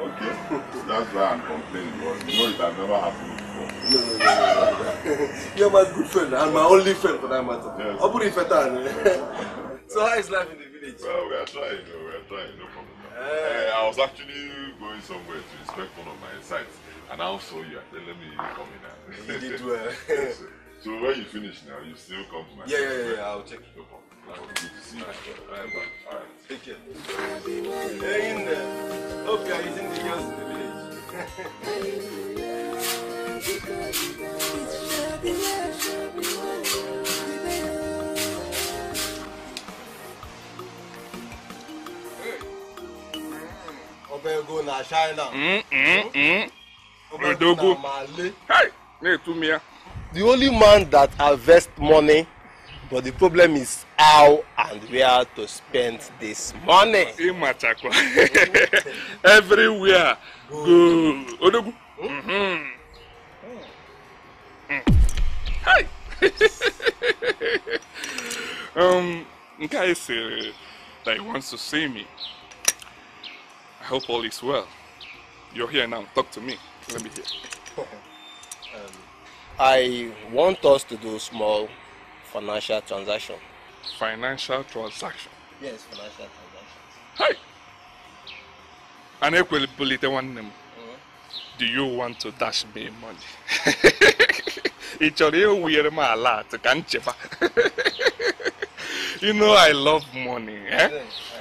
Uh, okay. That's why I'm complaining. But you know it has never happened before. No, no, no, no. You're my good friend and my only friend for that matter. Yes. Oburi Fetan. *laughs* So how is life in the village? Well, we are trying. No, we are trying. No problem. Uh, I was actually going somewhere to inspect one of my sites, and I saw you. Said, "Let me come in." You did *laughs* well. So when you finish now, you still come to my Yeah, yeah, yeah, yeah, I'll check. No problem. That was good to see you. All right, bye. All right. Take care. Hey, in there. Hope you are using the girls in the village. Obaego na China. Obaego Odogwu. na Mali. Hey, na-etu m ya. The only man that harvest money, but the problem is how and where to spend this money. Ịmachakwa. *laughs* Everywhere. Go. Odogwu. Mhm. Mm. Hi. *laughs* um, nke a sịrị that he wants to see me. I hope all is well. You're here now. Talk to me. Let me hear. *laughs* I want us to do small financial transaction. Financial transaction. Yes, financial transaction. Hi. A na-ekwelite nwanne m. do you want to dash me money? *laughs* ị chọrọ ịwụnyere m ala ka m cheba *laughs* you know I love money eh?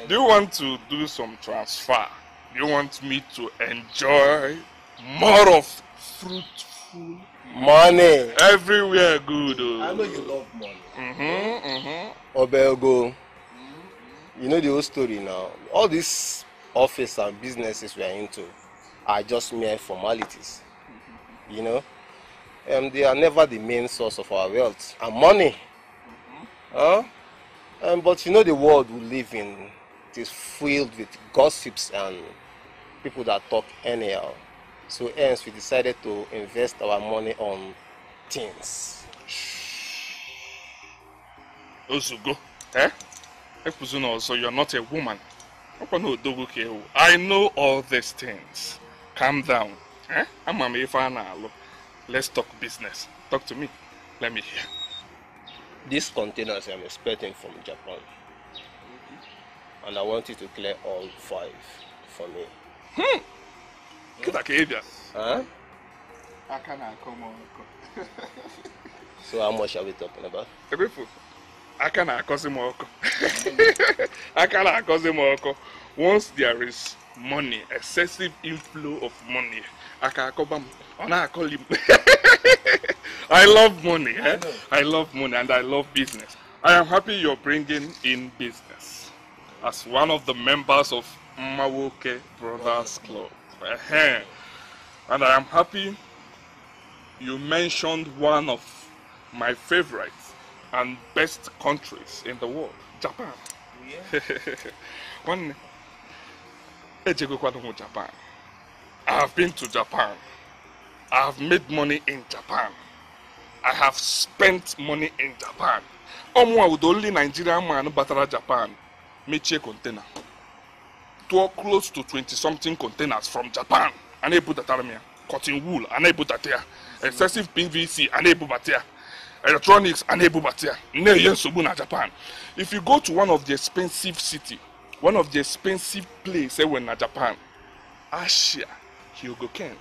do you want to do some transfer do you want me to enjoy more of fruitful Money. everywhere good oh. I know you love money. Mm-hmm, mm-hmm. Obaego, you know the whole story now. All these office and businesses we are into are just mere formalities. You know, um, they are never the main source of our wealth and money. Huh? Um, but you know the world we live in it is filled with gossips and people that talk anyhow. So hence we decided to invest our money on things. Ozugo, eh? Ekwuzuna also, you're not a woman. Ọkwa na odogwu ka ewu. I know all these things. Calm down. Eh? Ama m ife a na-alụ. Let's talk business. Talk to me. Let me hear. These containers I'm expecting from Japan. And I want you to clear all five for me. Hmm. Kịta ka ị bịa. Huh? Aka na-akọ m. So how much are we talking about? Ebefu, aka na-akọzi m ọkọ. *laughs* aka na-akọzi m ọkọ. Once there is money, excessive inflow of money, aka akọba m, ọ na-akọli m. *laughs* I love money. Eh? I love money and I love business. I am happy you're bringing in business as one of the members of Mawoke Brothers Club. Ehen. And I am happy you mentioned one of my favorite and best countries in the world, Japan. *laughs* One, ejegokwanụ m Japan. I have been to Japan. I have made money in Japan. I have spent money in Japan. Ọmụwa with the only Nigerian man batara Japan mechie container. Tụọ close to 20 something containers from Japan. A na-ebudatara m ya. Cotton wool a na-ebudata ya. Excessive PVC a na-ebubata ya. Electronics a na-ebubata ya. Na-enye nsogbu na Japan. If you go to one of the expensive city, one of the expensive place ewe na Japan, Asia, Hyogoken,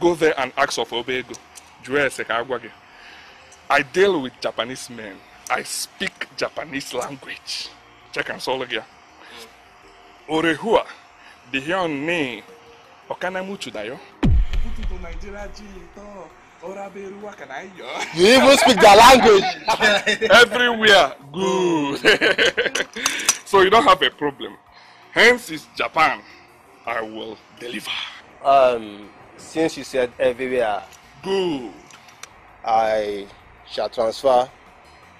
go there and ask of Obego. Jụọ ese ka agwa gị. I deal with Japanese men. I speak Japanese language. Check and solve here. Orehua, the here ne, okanamuchu dayo. You even speak their language. *laughs* Everywhere, good. *laughs* so you don't have a problem. Hence is Japan. I will deliver. Um, since you said everywhere, good. I shall transfer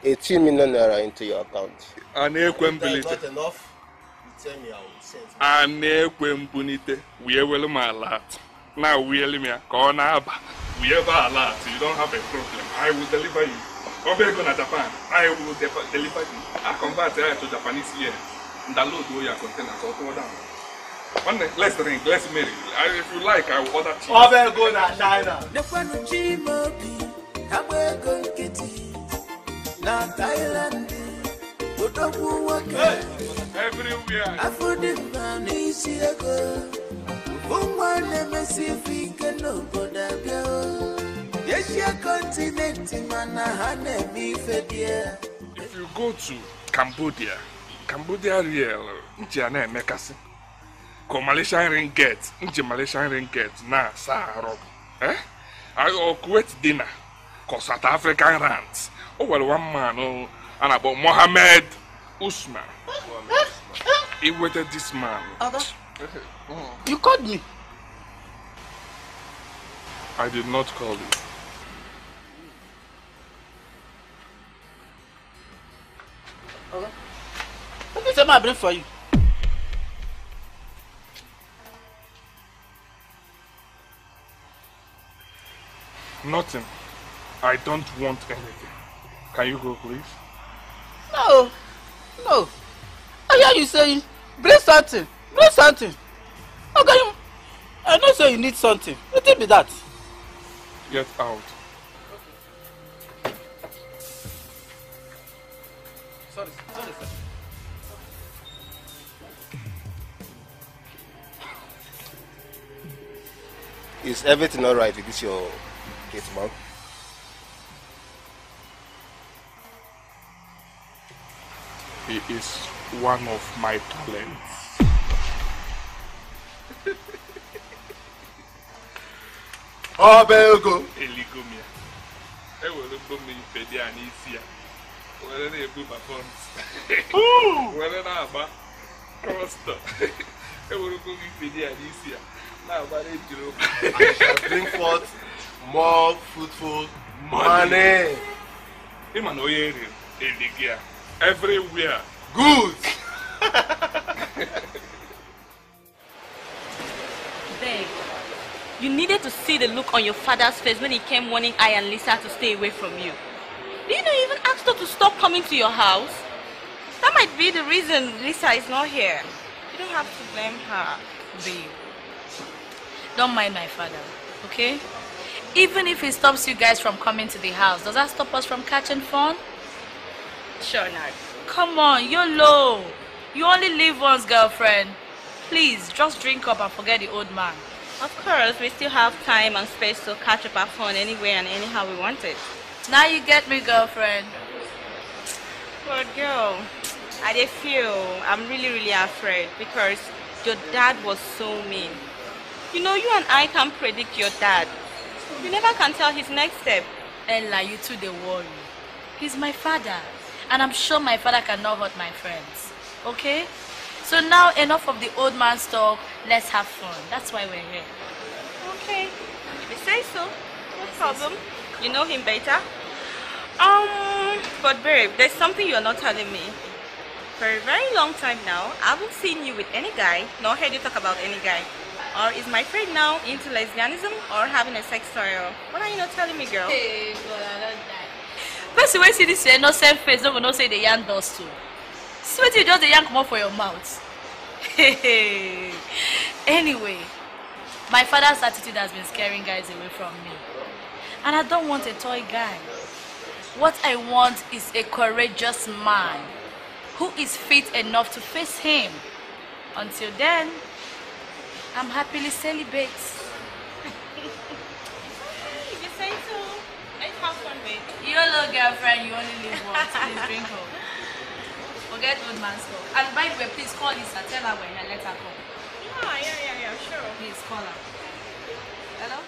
18 million naira into your account. A na-ekwe mbilite. If that is not enough, you tell me I will send. A na-ekwe mbunite wee welu m alat na wieli m ya ka ọ na-aba wee ebe alat you don't have a problem. I will deliver you. Ọ bụ ego na Japan. I will de- deliver you. I convert ya to Japanese yen ndaload ya container ka ọ tụọ down. Nwanne let's drink let's marry. I- if you like I will order tea. Ọ bụ ego na China. Nekwanụ Chimaobi, agba ego nkịtị na Thailand, odogwu nwoke, everywhere. Afọ dị mma n'isi ego, bụ nwa na-emesi ife ike n'obodo abịa. Asia kọntinenti mana ha na-eme ife dị ya. if you go to Cambodia Cambodia real nji a na-emekasị ka Malaysian ringgit nji Malaysian ringgit na-asa arụ eh? ọ Kuwait dinar ka South African o nwere one man oh, a na-akpọ Mohammed Usman iweta this man You called me. I did not call you Okay. You say I bring for you? nothing I don't want anything can you go please No. No. I hear you saying, bring something. Bring something. Okay, you, I know say you need something. What it be that? get out Sorry, sorry, sir. Is everything alright with this your case, man? He is one of my talents. Obelgo. Eligomia. Ewere mbo m ife dị a n'isi ya. Were na-ebuba funds. Were na-agba kọstọ. Ewere mbo m ife dị a n'isi ya. Na-agba na-ejiri ụkwụ. I shall bring forth more fruitful money. Ịma na onye riri eligi ya. Everywhere. Good. *laughs* you needed to see the look on your father's face when he came warning I and Lisa to stay away from you. Did you even asked her to stop coming to your house? That might be the reason Lisa is not here. You don't have to blame her, babe. Don't mind my father, okay? Even if he stops you guys from coming to the house, does that stop us from catching fun? Sure not. Come on, you're low. You only live once, girlfriend. Please, just drink up and forget the old man. Of course, we still have time and space to catch up our phone anywhere and anyhow we want it. Now you get me, girlfriend. But girl, I dey feel I'm really, really afraid because your dad was so mean. You know, you and I can't predict your dad. You never can tell his next step. Ella, you too, they worry. He's my father, and I'm sure my father cannot hurt my friends. Okay? So now, enough of the old man's talk. Let's have fun. That's why we're here. Okay, if you say so, no problem. You know him better. Um, but babe, there's something you're not telling me. For a very long time now, I haven't seen you with any guy, nor heard you talk about any guy. Or is my friend now into lesbianism or having a sex trial? What are you not telling me, girl? Hey, God, I don't die. Person wey see this innocent face know say the yarn dust too. See wetin you just dey yarn comot for your mouth. *laughs* anyway, my father's attitude has been scaring guys away from me. And I don't want a toy guy. What I want is a courageous man who is fit enough to face him. Until then, I'm happily celibate. If you say so, let's have fun, baby. YOLO girlfriend, you only live once. Please drink up. Forget old man stuff. And by the way, please call Lisa. Tell her we're here. Let her come. Yeah, yeah, yeah, yeah, sure. Please call her. Hello?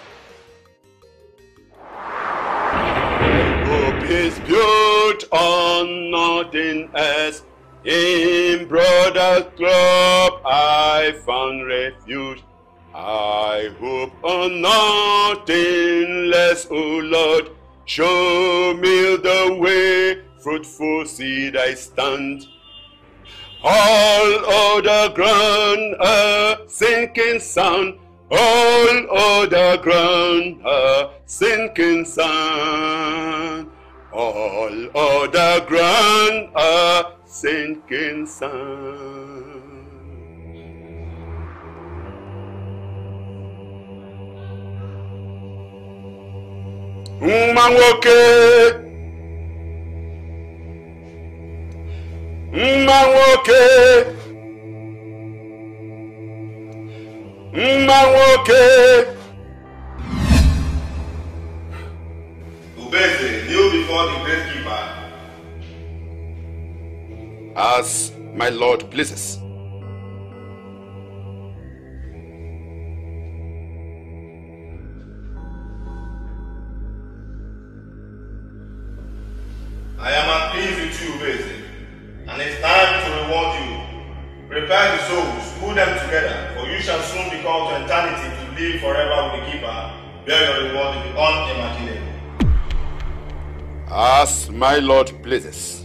Hope is built on nothing else. In brother's club I found refuge. I hope on nothing less, O Lord. Show me the way, fruitful seed I stand. All other ground a sinking sand. All other ground a sinking sand. All other ground a sinking sand. Nwa Nwa nwoke Nwa nwoke Ubeze, kneel before the great keeper. As my Lord pleases. I am at and it's time to reward you. Prepare the souls, put them together, for you shall soon be called to eternity to live forever with the keeper. Bear your reward in the unimaginable. As my Lord pleases.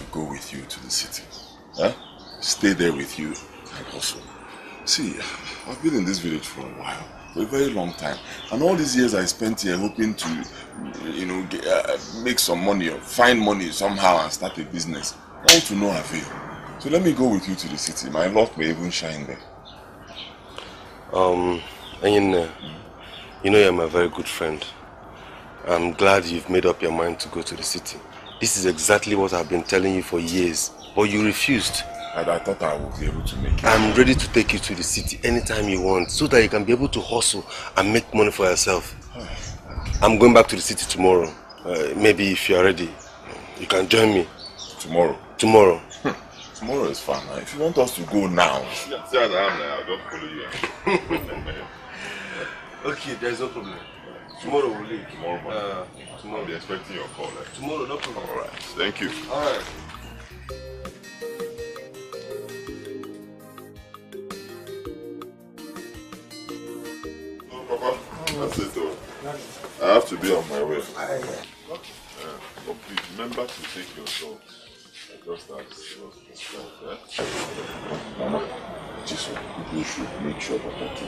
To go with you to the city. Huh? Stay there with you and also. See, I've been in this village for a while, for a very long time. And all these years I spent here hoping to, you know, get, uh, make some money or find money somehow and start a business. All to no avail. So let me go with you to the city. My luck may even shine there. Um, Enyinne, you know you're my very good friend. I'm glad you've made up your mind to go to the city. This is exactly what I've been telling you for years, but you refused. And I thought I would be able to make it. I'm ready to take you to the city anytime you want, so that you can be able to hustle and make money for yourself. *sighs* I'm going back to the city tomorrow. Uh, maybe if you're ready, you can join me. Tomorrow? Tomorrow. *laughs* Tomorrow is fine. Huh? If you want us to go now, see as I am now, I'll just follow you. *laughs* Okay, there's no problem. Tomorrow we'll leave. Tomorrow morning. Uh, tomorrow. I'll be expecting your call. Eh? Tomorrow, no problem. All right. Thank you. All right. No, Papa. That's it. Though. I have to be on my way. Uh, but please remember to take your dogs. Just as was prescribed. Yeah? Mama, just you should make sure that that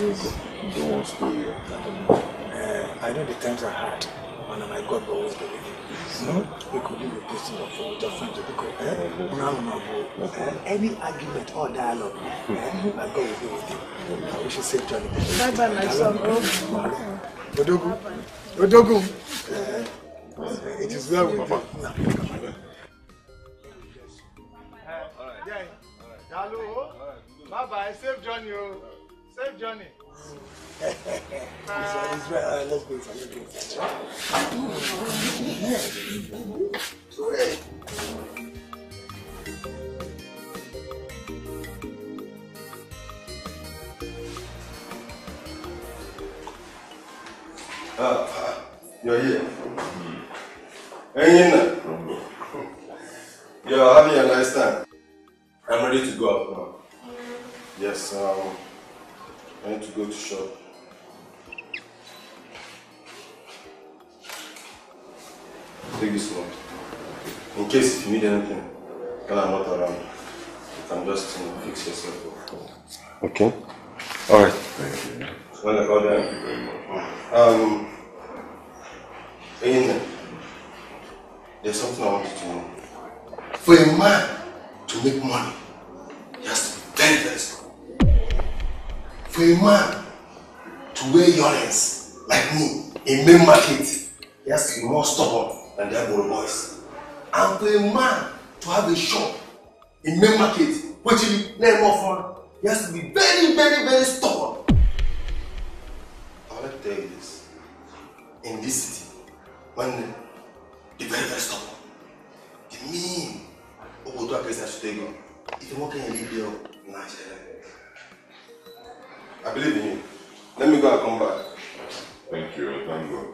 is Don't want to stay here. Uh, I know the times are hard, and my God will always be with you. No? We could leave a question of with your friends because eh? Una una bo, eh? any argument or dialogue, eh? *laughs* my God will be with you. I wish you safe journey. Bye bye, my son. Odogwu, Odogwu, eh, it is well with you. Hello. Bye bye. Safe journey. oh. Safe journey. let's go inside. Let's go inside. Ah, you're here. Enyinna. You're having a nice time. I'm ready to go out now. Yes, um, I need to go to shop. Take this one. In case if you need anything, when I'm not around, you can just you know, fix yourself up. Okay? Alright. Well, I that. Um, Enyinna, there's something I want you to know. For a man to make money, he has to be very, very strong. For a man to wear earrings like me in main market, he has to be more stubborn than the other boys. And for a man to have a shop in main market, which he name of one, he has to be very, very, very stubborn. I want tell you this. In this city, when the very, very stubborn, the mean, obodo akẹ́sì àṣetẹ́gàn ìfowópamọ́ yẹn lè dé ọ nàìjíríà. I believe in you. Let me go and come back. Thank you. Thank God.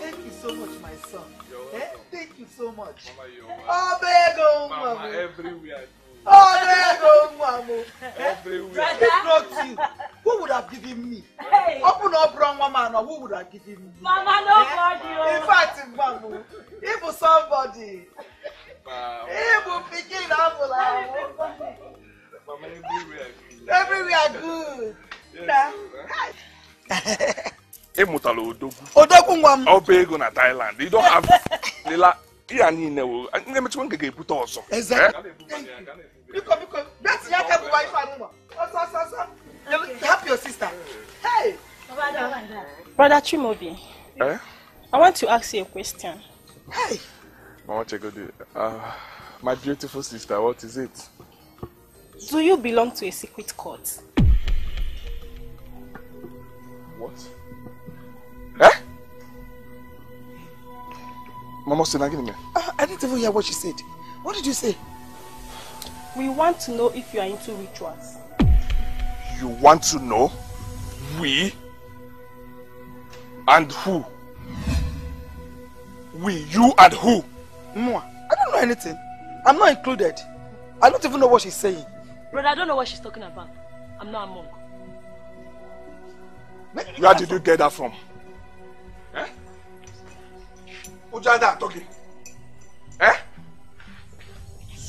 Thank you so much, my son. Eh? Thank you so much. Oh, bego, Mama, mama. everywhere. Oh, bego, mama. Everywhere. If not you, who would have given me? Open up, wrong mama, now who would have given me? Mama, nobody, Eh? oh. In fact, mama, if somebody, if picking up, Mama, everywhere. everywhere good. Nah. ịmụtala *laughs* odogwu Odogwu nwa m. ọba ego na Thailand you don't have *laughs* lela ihe niile wo na-emechikwa nke ga-ebute ọzọ Exactly. Biko, biko, bịa tinye aka bụ wife anụ nwa. Ọsọ, ọsọ, ọsọ. Help your sister. Hey! Brother Chimobi, Eh? I want to ask you a question. Hey! Mama Chegodi, uh, my beautiful sister, what is it? Do you belong to a secret court? What? Eh? Mama Sinagini, Uh, I didn't even hear what she said. What did you say? We want to know if you are into rituals. you want to know? We? And who? We, you and who? Mwa, I don't know anything. I'm not included. I don't even know what she's saying. Brother, I don't know what she's talking about. I'm not a monk. Where did you get that from? Eh? Ujada talking. Eh?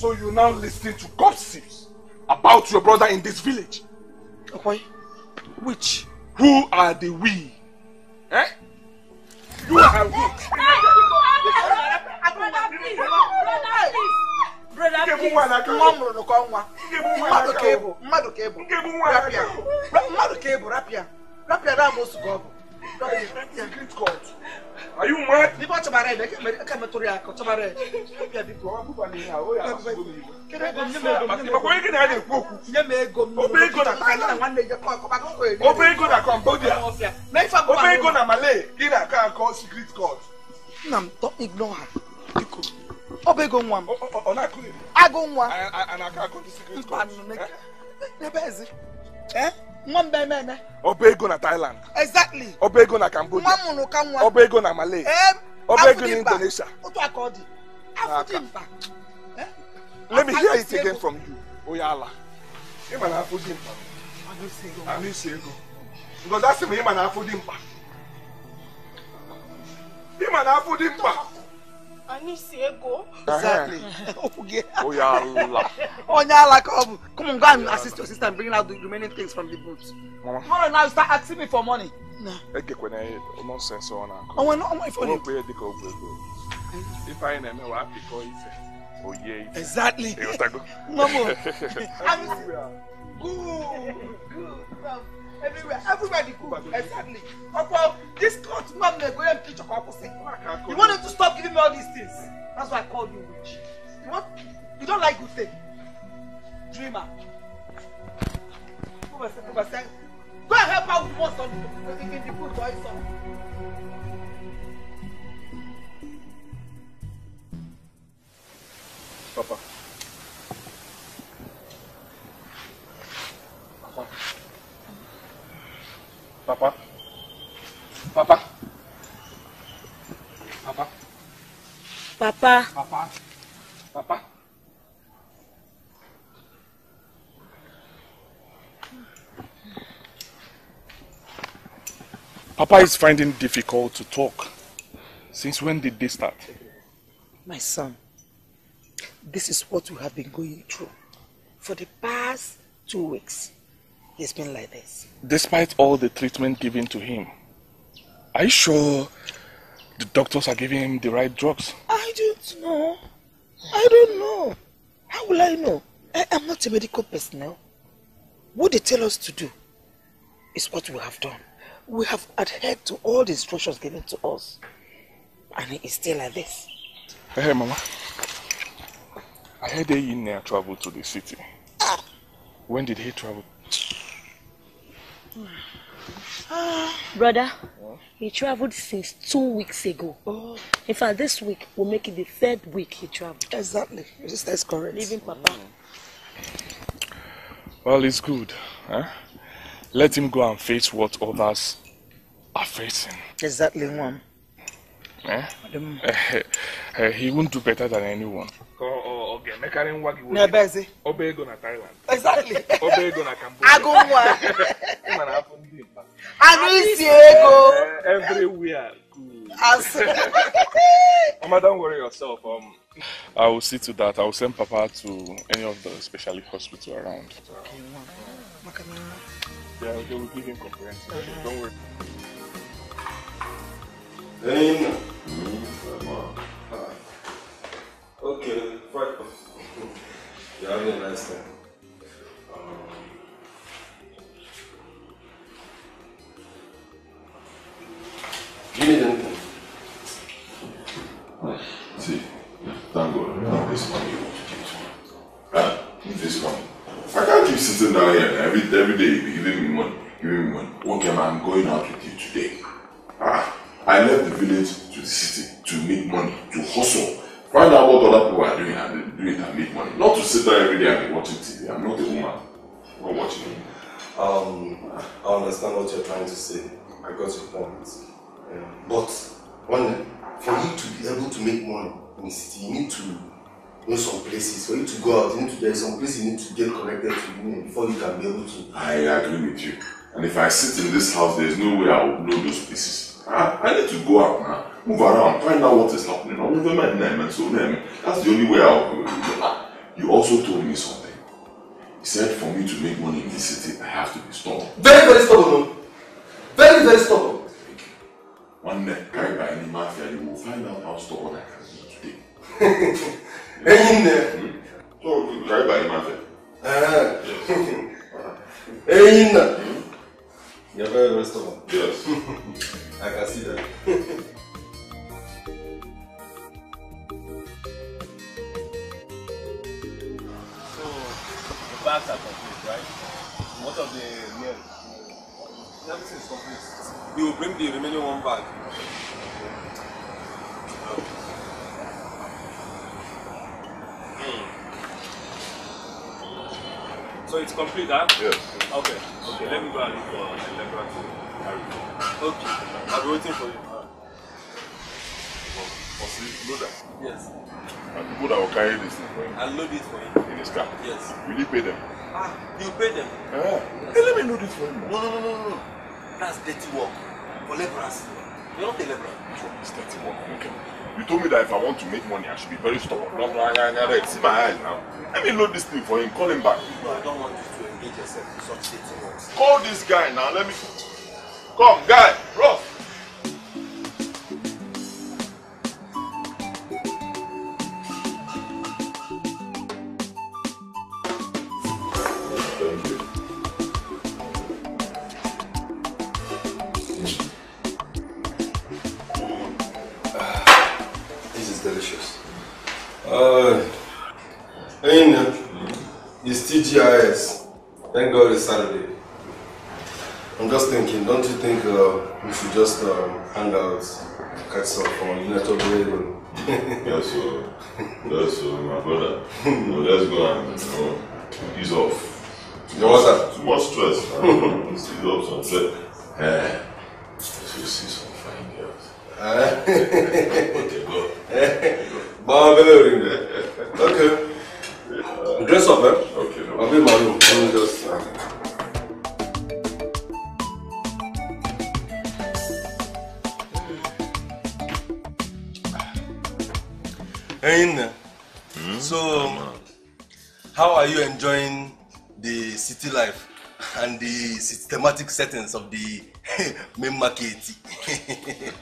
So you now listen to gossips about your brother in this village? Okay. Which? Who are the we? Eh? You are we. Brother, please. Nwa mụrụ nụkọ nwa. Mmadụ ka ịbụ. Mmadụ ka ịbụ. Rapịa. Ra- Mmadụ ka ịbụ. Rapịa. Rapịa na amosu ka ọ bụ. Are you mad? Ndị bọchị mara ebe ka metụrụ ya aka chọbara ya. Nye m ego m obe ego na Cambodia obe ego na Malay ị na-akọ akọ secret court. Nna m don't ignore her. Biko ọba ego nwa m agụ nwa mpa n'ebe ezi. Nwa m eme eme. Ọba ego na Thailand. Exactly. Ọba ego na Cambodia. Nwa mụrụ ka nwa. Ọba ego na Malay. Ọba ego na. Indonesia. Otu aka ọ dị. Afọ dị. Let me hear it again from you. Oyala. Ịma na afọ dị mkpa. Anụ isi ego. Ngozi asị m ịma na afọ dị mkpa. Ịma na afọ dị mkpa. Exactly. Uh-huh. *laughs* okay. Onye Allah *laughs* oh, come. Um, come on, go and assist your sister and bring out the remaining things from the booth. Mama. Tomorrow now you start asking me for money. No. Nonsense on her. Oh, no, I'm for you. If I am a happy boy, oh yeah. Exactly. Mama. *laughs* Good. Good. Everywhere. The good. Exactly. Ọ̀pọ̀ this court mom na go empty chọkọ akwụsị. You want him to stop giving me all these things. That's why I called you witch. You want? You don't like good thing. Dreamer. Go and help her with what's on the, in the boot or something. Papa. Papa. Papa. Papa. Papa. Papa. Papa. Papa. Papa is finding difficult to talk. Since when did this start? My son, this is what we have been going through. For the past two weeks, it's been like this. Despite all the treatment given to him, are you sure the doctors are giving him the right drugs? I don't know. I don't know. How will I know? I am not a medical personnel. What they tell us to do is what we have done. We have adhered to all the instructions given to us. And it is still like this. Hey, Mama. I heard he near traveled to the city. Ah. When did he travel? Brother, he traveled since two weeks ago. Oh. In fact, this week will make it the third week he traveled. Exactly. Your sister is correct. Leaving Papa. Well, it's good. Huh? Let him go and face what others are facing. Exactly, one. Eh? *laughs* Eh, he won't do better than anyone. Okay, Nebezi. Obaego na Thailand. Exactly. Obaego na *laughs* Cambodia. *laughs* Agụnwa. Ịma na afọ ndị mkpa. Anụ isi ego. Eh, Everywhere. Good. As- *laughs* Mama, don't worry yourself. Um, I will see to that. I will send Papa to any of the specialist hospital around. Okay, Yeah, they will give him comprehensive. Don't worry. Then, okay, fine. *laughs* You're having a nice time. Um, do you need anything? See, thank God, now this money you want to give to me. Huh? This money. I can't keep sitting down here every, every day you be giving me money, giving me money. Okay, man, I'm going out with you today. Ah, I left the village to the city to make money, to hustle. Find out what other people are doing and do it and make money. Not to sit down every day and be watching TV. I'm not a woman. I'm not watching it. Um, I understand what you're trying to say. I got your point. But one for you to be able to make money in the city, you need to know some places. For you to go out, you need to there's some places you need to get connected to you before you can be able to. I agree with you. And if I sit in this house, there's no way I will know those places. I, I need to go out now, move around, find out what is happening. I'll never mind them and so them. That's the only way I'll go. You also told me something. You said for me to make money in this city, I have to be stubborn. Very, very stubborn. no? Very, very stubborn. One day, carried by any mafia, you will find out how stubborn I can be today. *laughs* Ẹyin nẹ. So, carried by any mafia. Ẹyin nà. You're very, very stubborn. Yes. *laughs* I can see that. *laughs* So, the bags are complete, right? What of the? Everything is complete. You will bring the remaining one bag. So it's complete, huh? Yes. Okay. Okay, let me go and look for to carry. Okay. I'll be waiting for you. Possibly, loader. Yes. And people that will carry this thing for him I'll load it for you. in his car. Yes. Will you pay them? Ah, you pay them? Yeah. Hey, let me load this for him. No, no, no, no, no. That's dirty work. For laborers. You're not a laborer. It's dirty work. Okay. You told me that if I want to make money, I should be very stubborn. Blah. See my eyes now. Let me load this thing for him. Call him back. No, I don't want you to engage yourself in such dirty works. Call this guy now. Let me. Come, guy. Rough. Thank God it's Saturday. I'm just thinking, don't you think uh, we should just um, hang out, catch some fun, you know, talk really *laughs* Yes, sir. Yes, sir, my brother. No, let's go and know, ease off. You know what's that? Too much stress. man. Let's *laughs* ease off some stress. Eh, you see some fine girls. *laughs* okay, go. Bob, Okay. Dress up, man. Okay, no I'll be in my room. Let me just. Uh, Hey, Nna. So, how are you enjoying the city life and the systematic settings of the *laughs* main market? *laughs*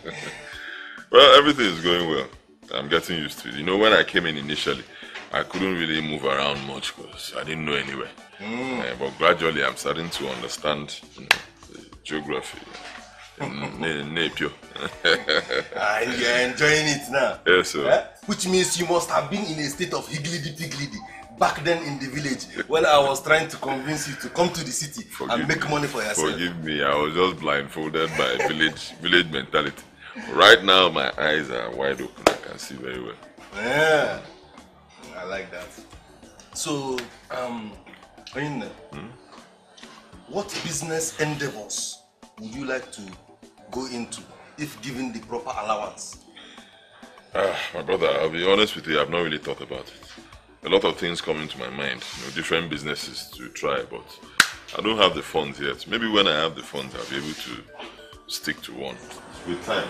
Well, everything is going well. I'm getting used to it. You know, when I came in initially, I couldn't really move around much because I didn't know anywhere. Mm. Uh, but gradually, I'm starting to understand you know, geography. N- ne- Nepio. *laughs* and you're enjoying it now. Yes, sir. Eh? Which means you must have been in a state of higgledy piggledy back then in the village when I was trying to convince you to come to the city and make money for yourself. Forgive me, I was just blindfolded by village *laughs* village mentality. Right now, my eyes are wide open. I can see very well. Yeah, I like that. So, um, Oyinna, what business endeavors would you like to go into if given the proper allowance? Ah, my brother, I'll be honest with you, I've not really thought about it. A lot of things come into my mind, you know, different businesses to try, but I don't have the funds yet. Maybe when I have the funds, I'll be able to stick to one. With time.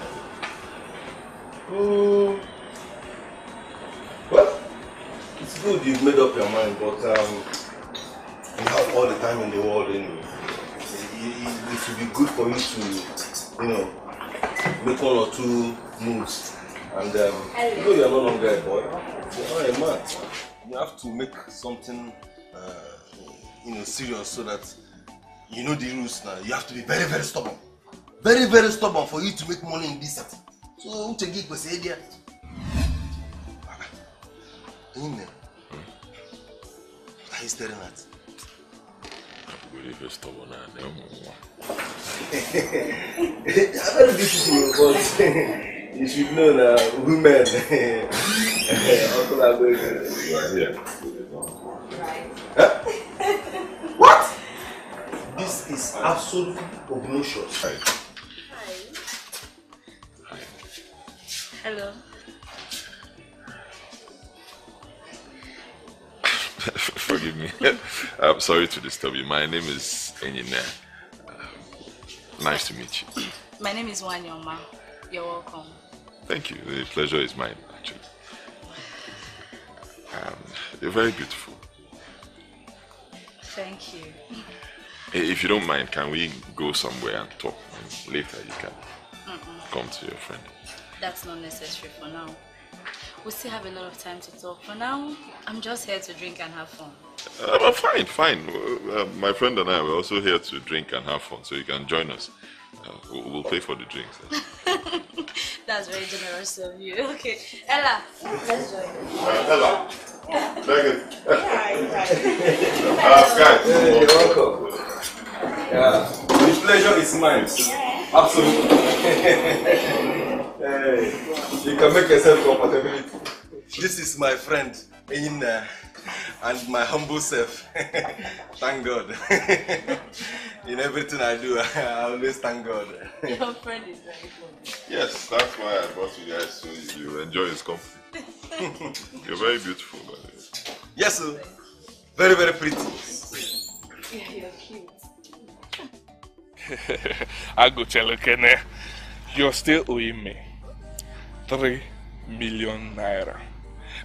Oh, well, it's good you've made up your mind, but um, you have all the time in the world anyway. It, it, would be good for you to, you know, make one or two moves. And um, you know you're no longer a boy, you're a man. You have to make something, uh, you know, serious so that you know the rules now. You have to be very, very stubborn. Very, very stubborn for you to make money in this city. So, uche gị kwesịrị ịdị what are you staring at? Very beautiful, but you should know that women. Uncle Agbe. You are here. What? This is absolutely obnoxious. Hi, Hello. *laughs* Forgive me. *laughs* I'm sorry to disturb you. My name is Enyine. Uh, nice to meet you. My name is Wanyoma. You're welcome. Thank you. The pleasure is mine, actually. Um, you're very beautiful. Thank you. If you don't mind, can we go somewhere and talk? And later you can Mm-mm. come to your friend. That's not necessary for now. We still have a lot of time to talk. For now, I'm just here to drink and have fun. Uh, but fine, fine. Uh, my friend and I were also here to drink and have fun, so you can join us. Uh, we'll, we'll pay for the drinks. *laughs* That's very generous of you. *laughs* Okay, Ella, let's join. Uh, Ella. Megan. Uh, guys. you're welcome. Yeah, the pleasure is mine. Absolutely. *laughs* hey, you can make yourself comfortable. This is my friend Ina and my humble self. *laughs* thank God. *laughs* In everything I do, *laughs* I always thank God. Your friend is very good. Yes, that's why I brought you guys so you enjoy his company. You're very beautiful, by the way. Yes, sir. Very, very pretty. Yeah, you're cute. I go tell Kene, you're still owing me three million naira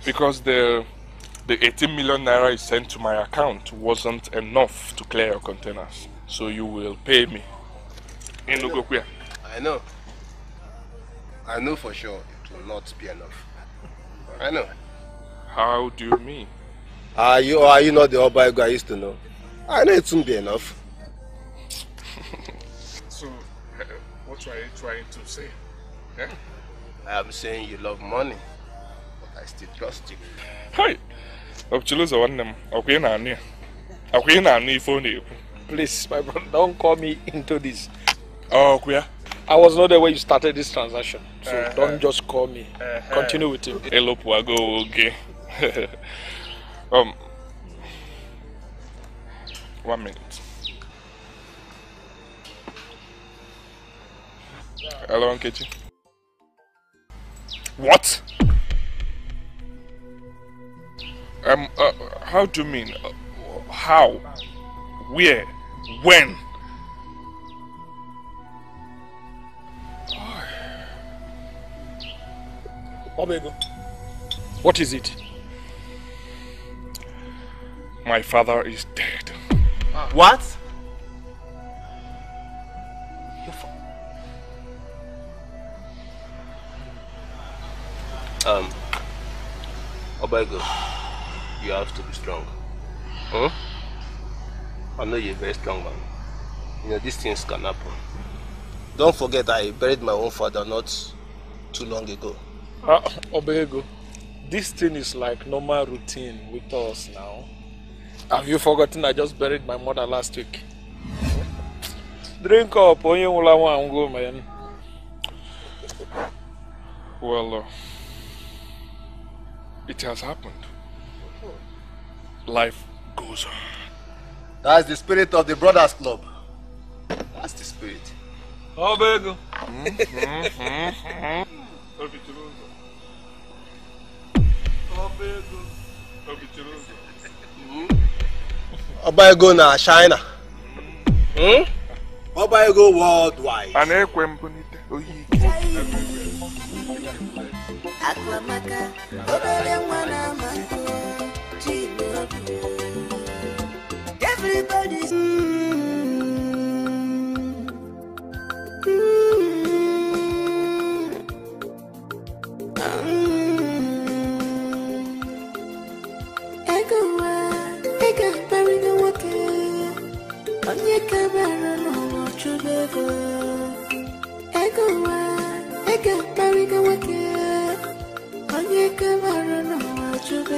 because the the 18 million naira you sent to my account wasn't enough to clear your containers. So you will pay me. In Ugokuya. I know. I know for sure it will not be enough. I know. How do you mean? Are you are you not the Oba I used to know? I know it won't be enough. *laughs* So, uh, what are you trying to say? Eh? I am saying you love money, but I still trust you. Hi! Ọchịlụzọ nwanne m, ọkwa ị na-anụ ya? Ọkwa ị na-anụ ife ọ na-ekwu? Please, my brother, don't call me into this. Oh, yeah. I was not there when you started this transaction, so Uh-huh. don't just call me. Uh-huh. Continue with him. Elopụago oge. *laughs* um, one minute. Hello, Nkechi. What? Um, uh, how do you mean? Uh, how? Where? When? Obaego, what is it? My father is dead. What? Um, Obego, you have to be strong. Huh? I know you're a very strong man. You know, these things can happen. Don't forget I buried my own father not too long ago. Uh, Obego, this thing is like normal routine with us now. Have you forgotten I just buried my mother last week? Drink up, onye nwụrụ anwụ anwụgo, man. Well, uh, it has happened. Life goes on. That's the spirit of the Brothers Club. That's the spirit. Obego. Obaego na China. Hmm? Obaego worldwide. A na-ekwe mbunite oyi ike. Akụamaka, obere nwa na-ama. Everybody's Ego ụwa, ego akparịgo nwoke, onye kabara n'ụwa chụba ego. Onye kabara n'ụwa chụba